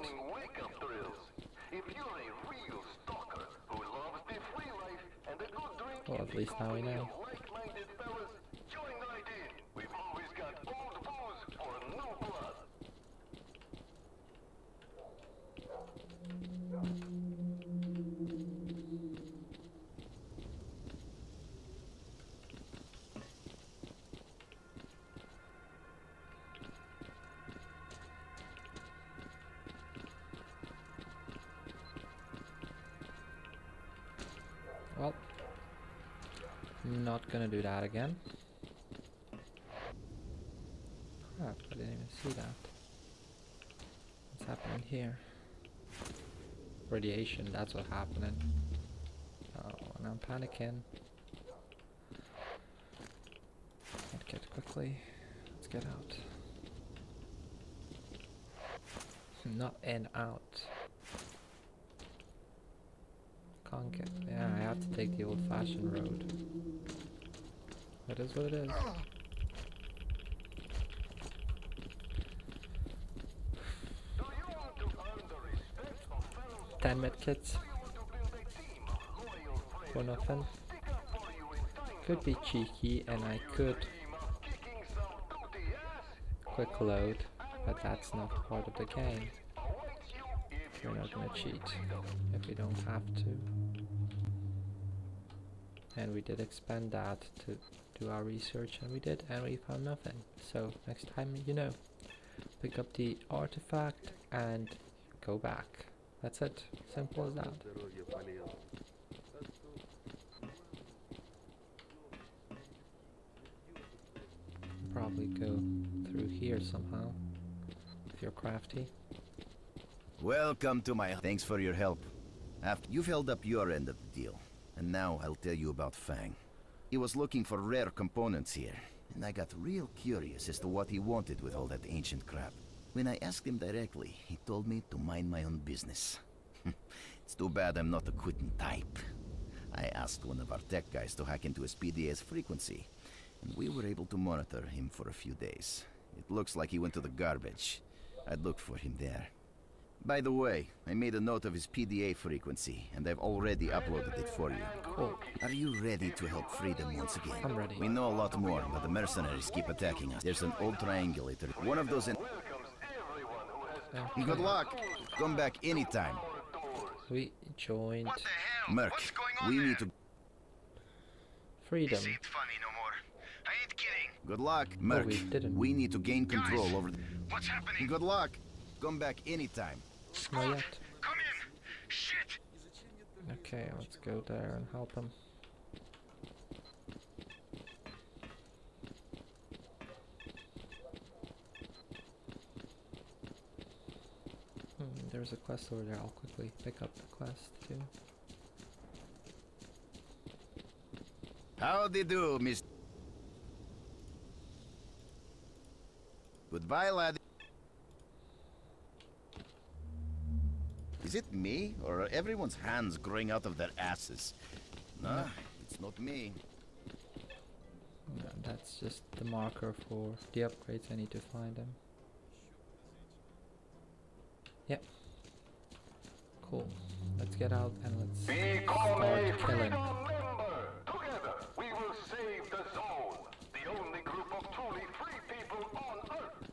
Well, at least now we know. That again. Crap, I didn't even see that. What's happening here? Radiation, that's what's happening. Oh, and I'm panicking. Can't get quickly. Let's get out. Not in, out. Okay, yeah, I have to take the old-fashioned road. That is what it is. Ten medkits. For nothing. Could be cheeky and I could quick load, but that's not part of the game. We're not gonna cheat if we don't have to. And we did expand that to do our research and we did and we found nothing. So next time you know. Pick up the artifact and go back. That's it. Simple as that. Probably go through here somehow if you're crafty. Welcome to my thanks for your help. After you've held up your end of the deal and now I'll tell you about Fang. He was looking for rare components here, and I got real curious as to what he wanted with all that ancient crap. When I asked him directly, he told me to mind my own business. <laughs> it's too bad I'm not a quitting type. I asked one of our tech guys to hack into his PDA's frequency, and we were able to monitor him for a few days. It looks like he went to the garbage. I'd look for him there. By the way, I made a note of his PDA frequency, and I've already uploaded it for you. Cool. Are you ready to help Freedom once again? I'm ready. We know a lot more, but the mercenaries keep attacking us. There's an old triangulator. One of those in... Okay. Good luck! Come back anytime. We joined What the hell? Merc, What's going on we there? need to... freedom. Ain't funny no more. I ain't kidding. Good luck, Merc. we didn't. we need to gain control Guys. over the... What's happening? Good luck. Come back anytime. Not Squad, yet. come in. Shit. Okay, let's go there and help him. Hmm, there's a quest over there. I'll quickly pick up the quest too. Howdy do, Miss... Goodbye, lad. Is it me, or are everyone's hands growing out of their asses? No, it's not me. No, that's just the marker for the upgrades. I need to find them. Yep. Cool. Let's get out and let's Become start killing. freedom member. Together, we will save the zone. The only group of truly free people on Earth.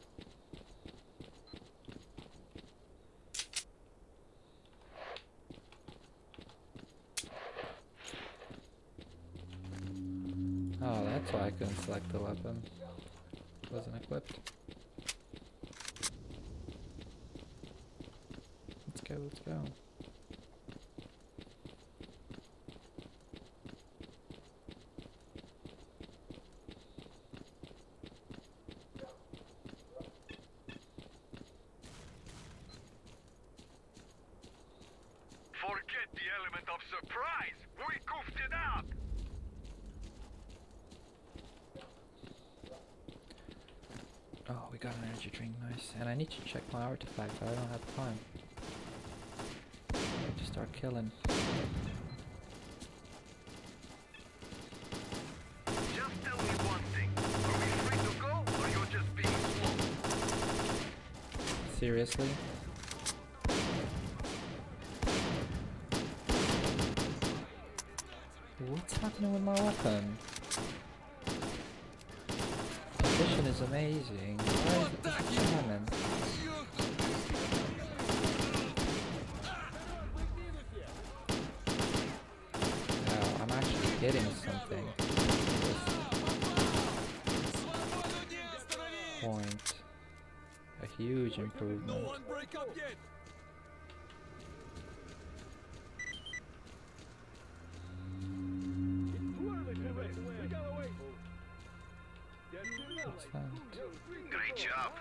Oh, that's why I couldn't select the weapon. It Wasn't equipped. Let's go, let's go. Forget the element of surprise. We goofed it up. Oh, we got an energy drink, nice. And I need to artifact, but I don't have time. I need to start killing. Just tell me one thing. Are we free to go, or you're just being slow? Seriously? What's happening with my weapon? Position is amazing. Why is it this jamming? Oh, Getting something. Point. A huge improvement. What's that? Great job.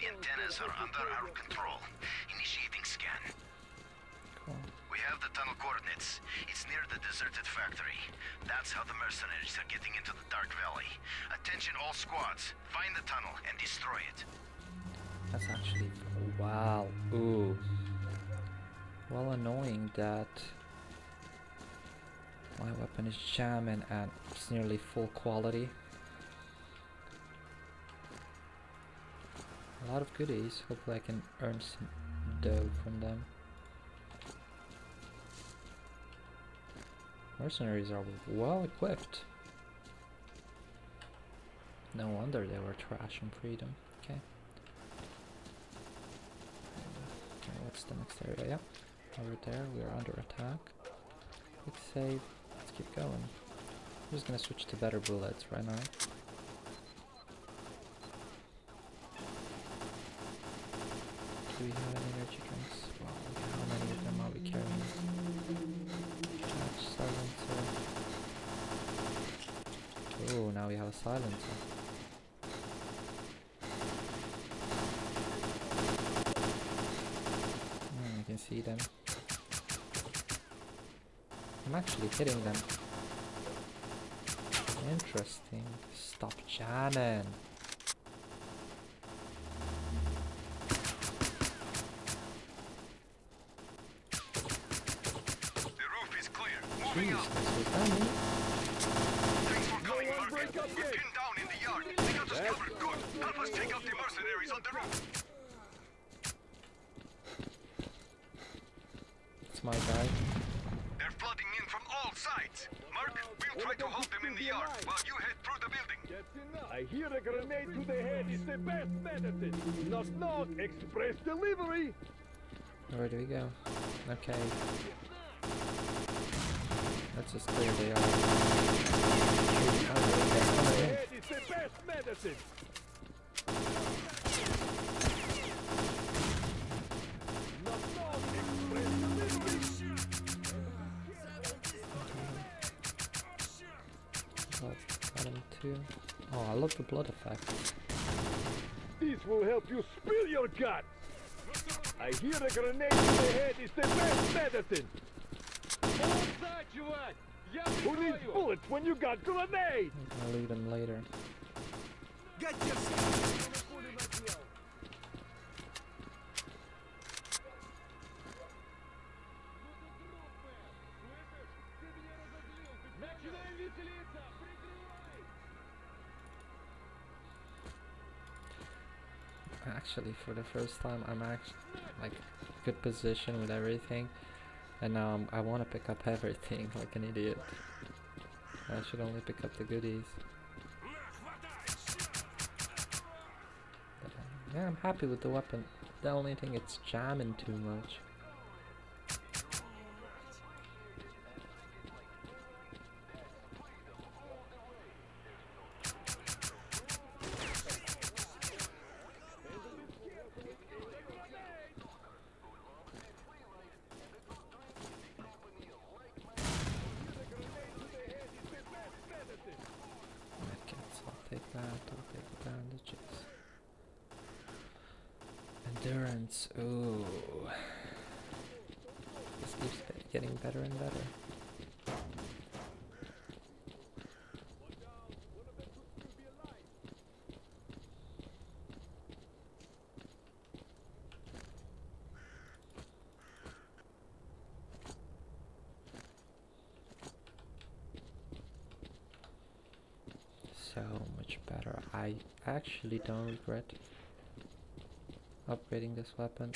The antennas are under our control. Tunnel coordinates. It's near the deserted factory. That's how the mercenaries are getting into the Dark Valley. Attention all squads. Find the tunnel and destroy it. That's actually wow. Ooh. Well, annoying that My weapon is jamming and it's nearly full quality. A lot of goodies. Hopefully I can earn some dough from them. Mercenaries are well equipped. No wonder they were trash in freedom. Okay. Okay, what's the next area? Yep. Over there, we are under attack. Quick save. Let's keep going. I'm just gonna switch to better bullets right now. Do we have any energy drinks? Well, how many of them are we carrying? Charge silencer. Oh, now we have a silencer. Hmm, I can see them. I'm actually hitting them. Interesting. Stop jamming. Knock knock, express delivery. Where do we go? Okay. Let's just clear the yard. The coming in. head is the best medicine. Knock knock, express delivery. Blood, got him too. Oh, I love the blood effect. This will help you spill your guts. I hear a grenade in the head is the best medicine. Who needs bullets when you got grenades? I'll leave them later. Get yourself! Actually, for the first time, I'm actually like good position with everything, and now I'm, I want to pick up everything <laughs> like an idiot. I should only pick up the goodies. But, uh, yeah, I'm happy with the weapon. The only thing it's jamming too much. Actually don't regret upgrading this weapon.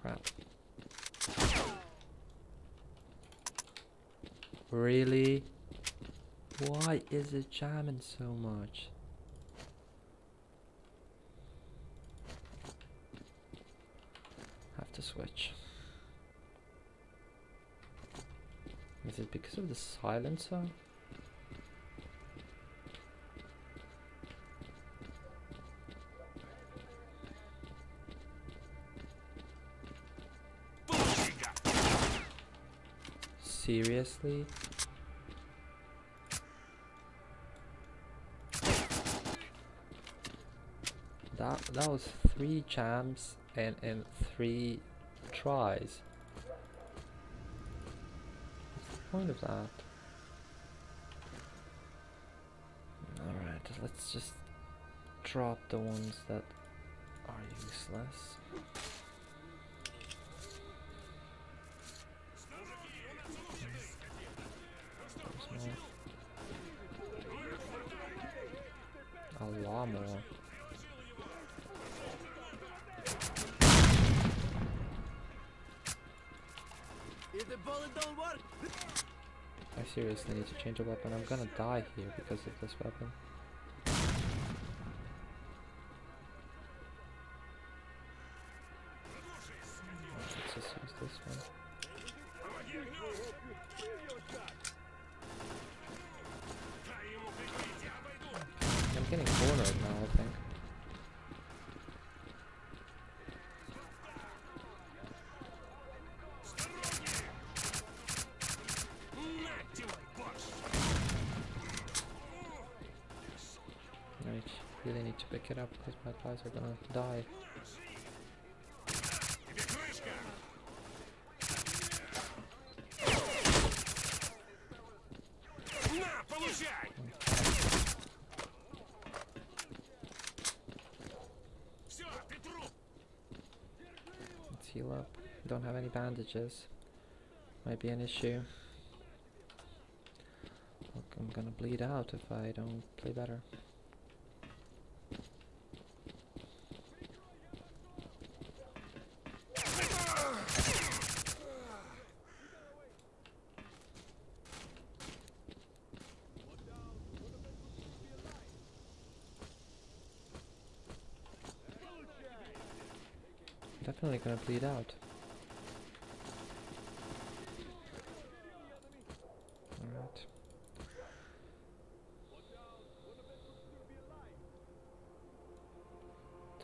Crap. Really? Why is it jamming so much? Have to switch. Is it because of the silencer? Seriously? That that was three jams and and three tries. What's the point of that? Alright, let's just drop the ones that are useless. I seriously need to change a weapon. I'm gonna die here because of this weapon. guys are gonna die. Let's heal up. Don't have any bandages. Might be an issue. Look, I'm gonna bleed out if I don't play better. Gonna bleed out. Alright.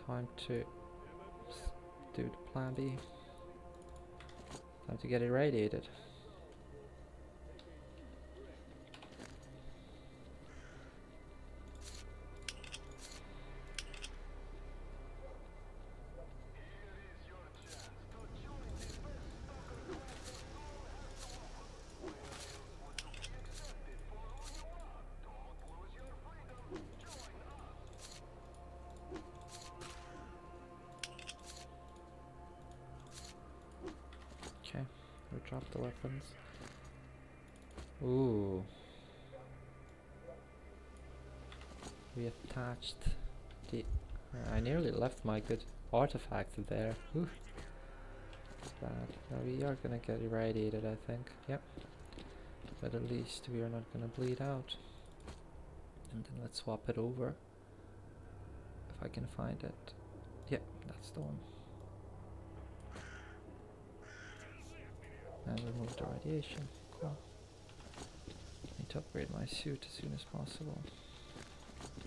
Time to do the plan B. Time to get irradiated. Drop the weapons. Ooh. We attached the. I nearly left my good artifact there. Ooh. Bad. Now we are gonna get irradiated, I think. Yep. But at least we are not gonna bleed out. And then let's swap it over. If I can find it. Yep, that's the one. And remove the radiation. Cool. Need to upgrade my suit as soon as possible.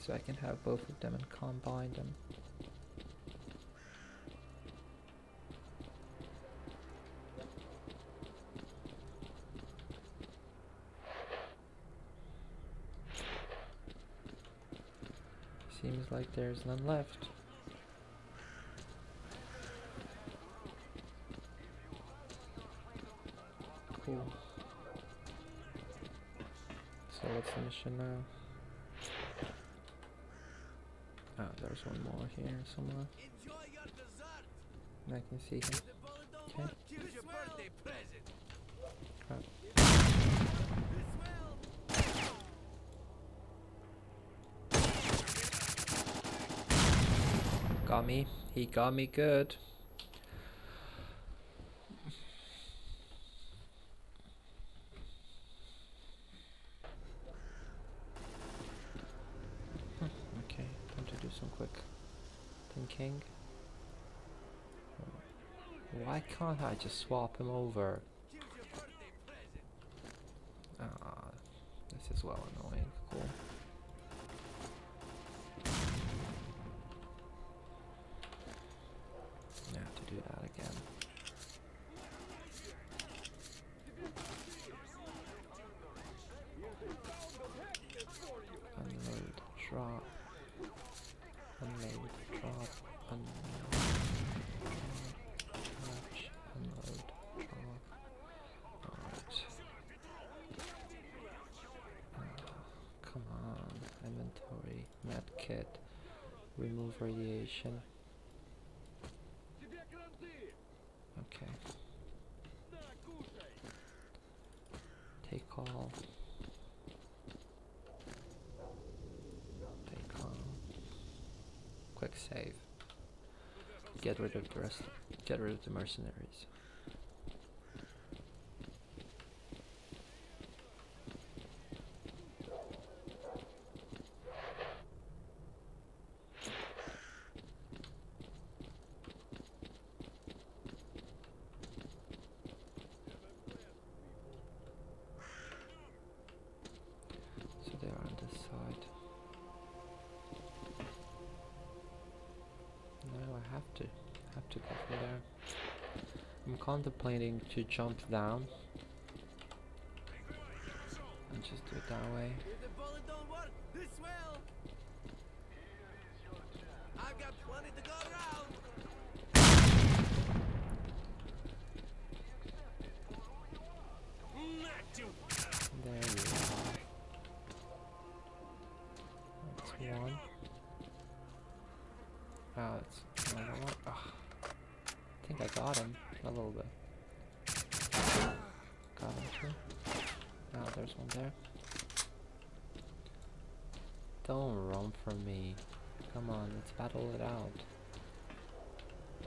So I can have both of them and combine them. Seems like there's none left. Mission now? Oh, there's one more here somewhere. I can see him. Okay. will Got me. He got me good. Hmm, Okay, time to do some quick thinking. Why can't I just swap him over? here's your birthday present. Ah, this is well annoying. Cool. I have to do that again. Unload, drop. Unload, drop. Unload. Catch, unload, drop. Alright. Ah, come on. Inventory. Medkit. Remove radiation. Okay. Take all. Take all. save. Get rid of the rest. Get rid of the mercenaries. So they are on this side. No, I have to. Have to go for there. I'm contemplating to jump down. Battle it out.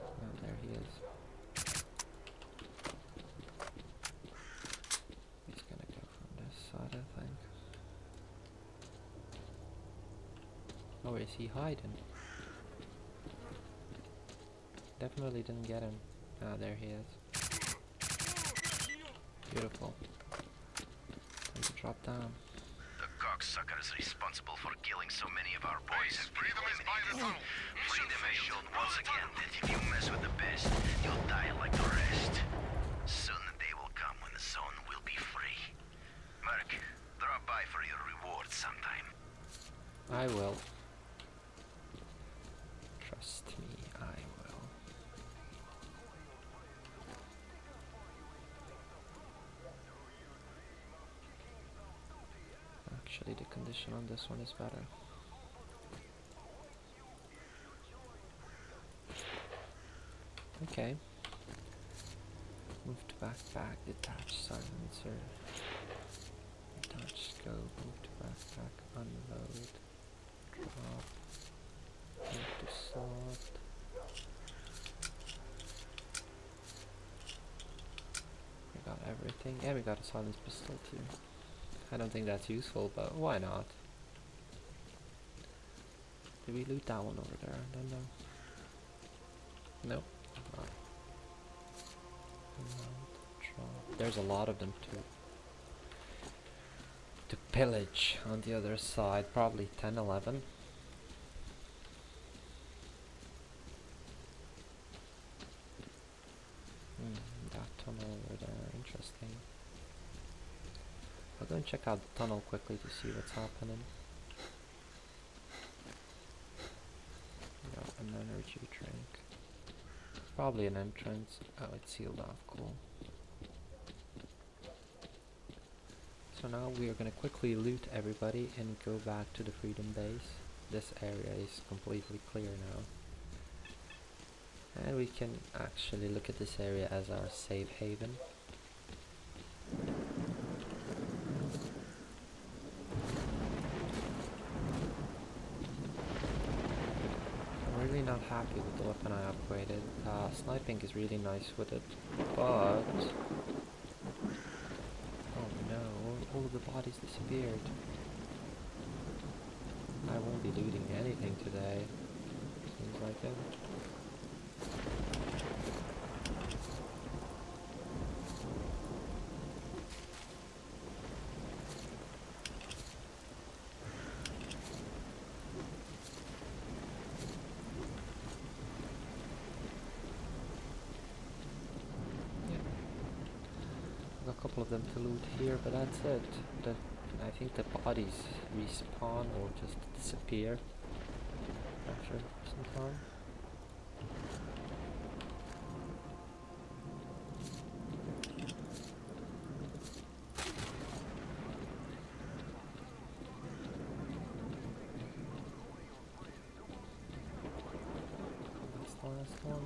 Oh, there he is. He's gonna go from this side, I think. Or is he hiding? Definitely didn't get him. Ah, there he is. Beautiful. Time to drop down. The cocksucker is responsible for killing so many of our boys have been eliminated. Freedom has shown once again that if you mess with the best, you'll die like the rest. Soon the day will come when the zone will be free. Merc, drop by for your reward sometime. I will. On this one is better. Okay. Move to backpack, detach silencer. Detach scope, move to backpack, unload. Drop. Move to slot. We got everything. Yeah, we got a silenced pistol too. I don't think that's useful, but why not? Did we loot that one over there? I don't know. Nope. There's a lot of them too. To pillage on the other side, probably 10, 11. Hmm, that tunnel over there, interesting. I'll go and check out the tunnel quickly to see what's happening. Got an energy drink. Probably an entrance. Oh, it's sealed off. Cool. So now we are gonna quickly loot everybody and go back to the freedom base. This area is completely clear now. And we can actually look at this area as our safe haven. I'm really not happy with the weapon I Uh, sniping is really nice with it, but... Oh no, all, all of the bodies disappeared. I won't be looting anything today. Seems like it. Yeah. Got a couple of them to loot here, but that's it. The, I think the bodies respawn or just disappear after some time. That's the last one.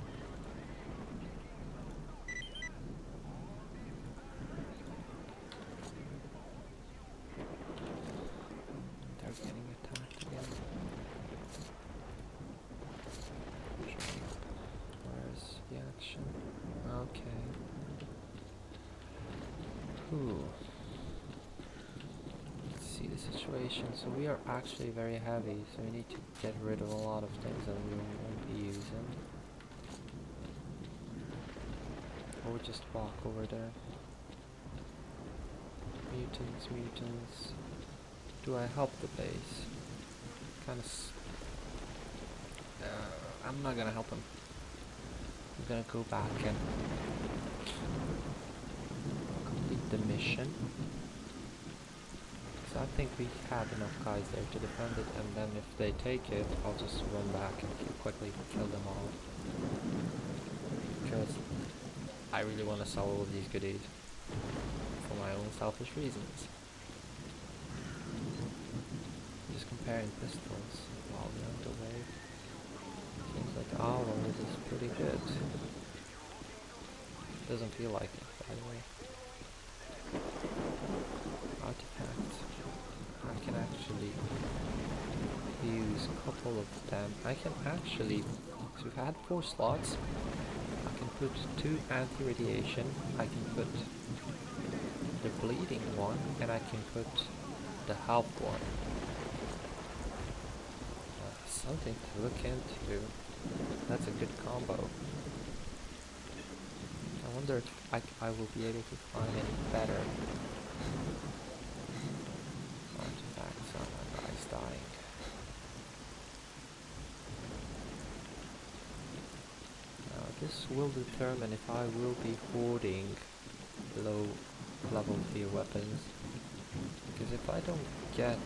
They're getting attacked again. Ooh. Let's see the situation. So we are actually very heavy, so we need to get rid of a lot of things that we won't be using. Or just walk over there. Mutants, mutants. Do I help the base? Kind of. Uh, I'm not gonna help him. I'm gonna go back and complete the mission. I think we have enough guys there to defend it, and then if they take it, I'll just run back and quickly kill them all. Because I really want to sell all of these goodies for my own selfish reasons. Just comparing pistols while we're on the way. Seems like ours is pretty good. Doesn't feel like it, by the way. Artifacts. Can actually use a couple of them. I can actually, so if I had four slots, I can put two anti-radiation, I can put the bleeding one, and I can put the health one. Uh, something to look into. That's a good combo. I wonder if I, I will be able to find any better artifacts on my guys dying. Now this will determine if I will be hoarding low level tier weapons. Because if I don't get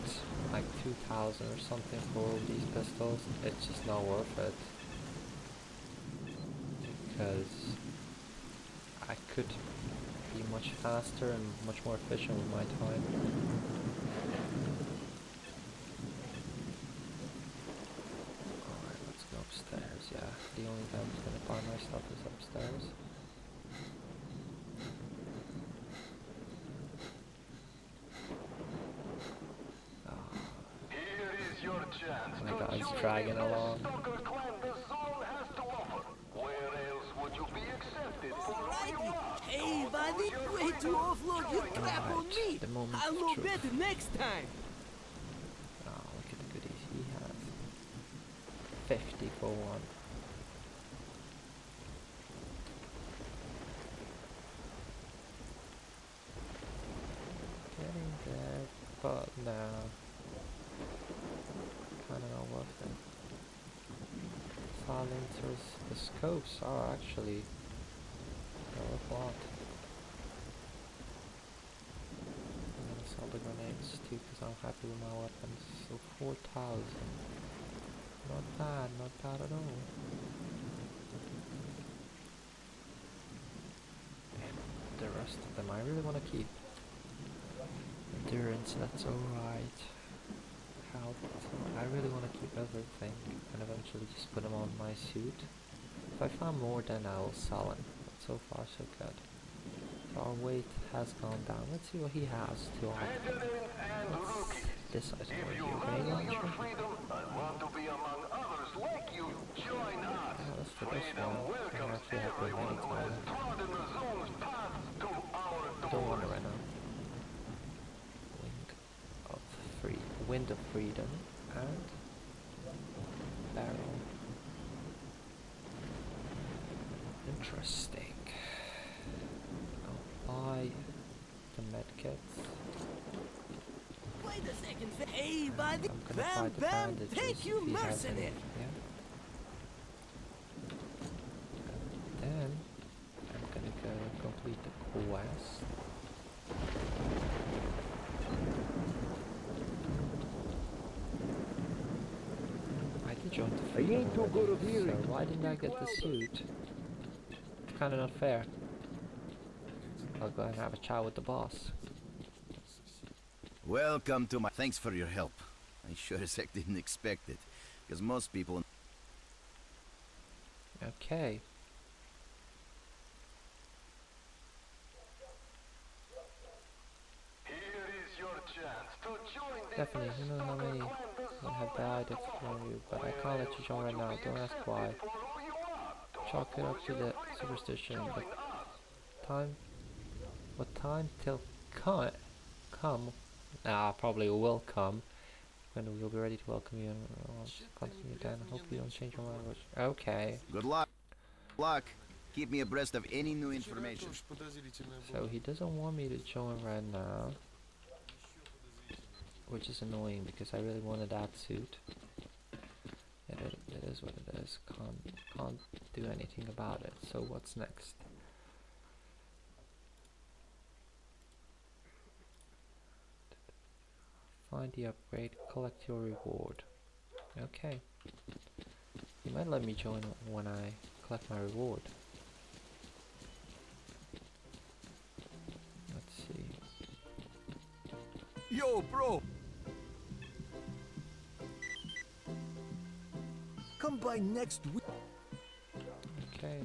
like 2000 or something for these pistols, it's just not worth it. Because I could be much faster and much more efficient with my time. Alright, let's go upstairs, yeah. The only time I'm gonna find my stuff is upstairs. Ah, Here is your chance my to God, it's join dragging the along. Stalker clan the zone has to offer. Where else would you be accepted for who you Alrighty. are? Hey, buddy, way to offload your crap on me. the moment I'll of know truth. better next time. Oh, look at the goodies he has. 50 for one. Getting there, but no. Kinda not worth it. Silencers, the scopes are actually a lot. Gonna sell the grenades too because I'm happy with my weapons. So 4,000. Not bad, not bad at all. And the rest of them I really want to keep. Endurance, that's alright. Health, I really want to keep everything and eventually just put them on my suit. If I find more then I will sell them. But so far so good. So our weight has gone down. Let's see what he has to offer. Veteran and rookies. This item If you here. Value your launcher. freedom and want to be among others like you, join us. Yeah, let's this one. I actually have everyone grenades who has on trodden the to our I don't want it right now. Wing of free, wind of freedom, and barrel. Interesting. I'll buy the medkits. Wait a second. Hey, buddy. Bam, bam. Thank you, if he has any. mercenary. Yeah. And then I'm gonna go complete the quest. I did join the I freedom ain't too good of hearing. So why didn't I get the suit? It's kinda not fair. I'll go and have a chat with the boss. Welcome to my. Thanks for your help. I sure as heck didn't expect it. Because most people. Okay. Here is your chance to join the Definitely, who knows how many would have died if from you, but I can't let you join right now, don't ask why. Chalk it up to the superstition, but time, what time till come, come. Ah, probably will come. When we'll be ready to welcome you and uh, continue then. Hope you don't change your language. Okay. Good luck. Luck. Keep me abreast of any new information. So he doesn't want me to join right now. Which is annoying because I really wanted that suit. It, it, is what it is. Can't, can't do anything about it. So what's next? Find the upgrade, collect your reward. Okay. You might let me join when I collect my reward. Yo, bro! Come by next week. Okay.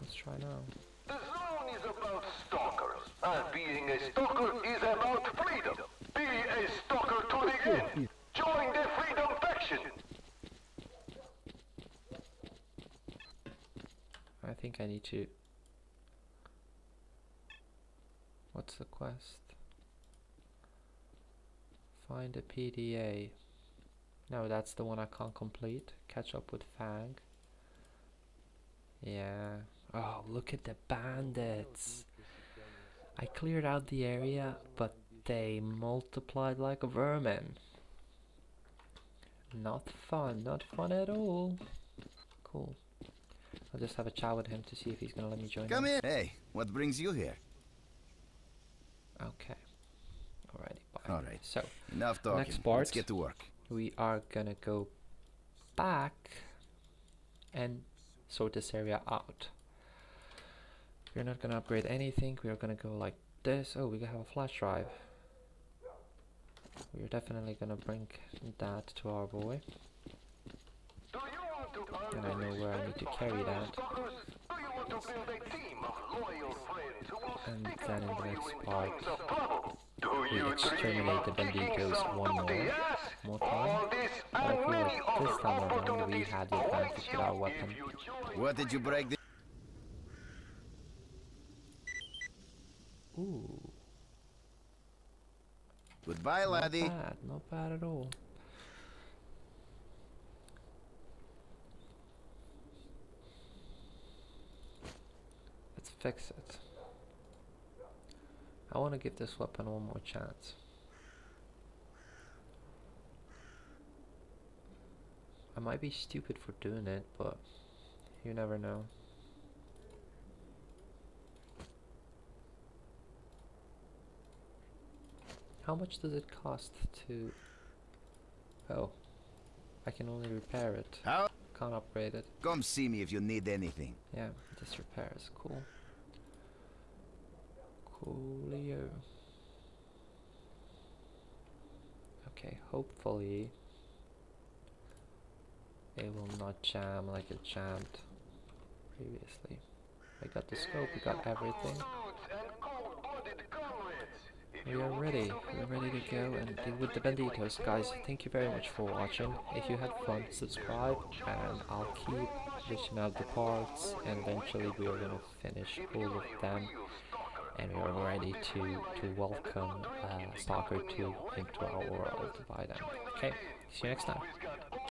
Let's try now. The zone is about stalkers, and being a stalker is about freedom. Be a stalker to the end. Join the freedom faction. I think I need to. What's the quest? Find a PDA. No, that's the one I can't complete. Catch up with Fang. Yeah. Oh, look at the bandits. I cleared out the area, but they multiplied like vermin. Not fun, not fun at all. Cool. I'll just have a chat with him to see if he's gonna let me join. Come in. Hey, what brings you here? Okay. Alrighty. Bye. All right. So Enough talking. Next part. Let's get to work. we are gonna go back and sort this area out. We're not gonna upgrade anything. We are gonna go like this. Oh, we have a flash drive. We're definitely gonna bring that to our boy. Do you want to earn And I know where I need to respect carry of fellow that. Stalkers? Do you want to build a team of loyal friends who will And then in up the for you next in part, times of trouble? Do we you exterminate the kicking banditos one more- more time. this But I feel like this time around we had the awaits advantage with our weapon. What did you break the... Ooh, Goodbye, not laddie. bad, not bad at all. Let's fix it. I want to give this weapon one more chance. I might be stupid for doing it, but you never know. How much does it cost to... Oh. I can only repair it. How? Can't upgrade it. Come see me if you need anything. Yeah, this repairs. Cool. Okay, hopefully it will not jam like it jammed previously. I got the scope, we got everything. We you're ready. We're ready to go and deal with the banditos, guys. Thank you very much for watching. If you had fun, subscribe, and I'll keep dishing out the parts. And eventually, we are gonna finish all of them, and we are ready to to welcome uh, Stalker 2 into our world by then. Okay, see you next time.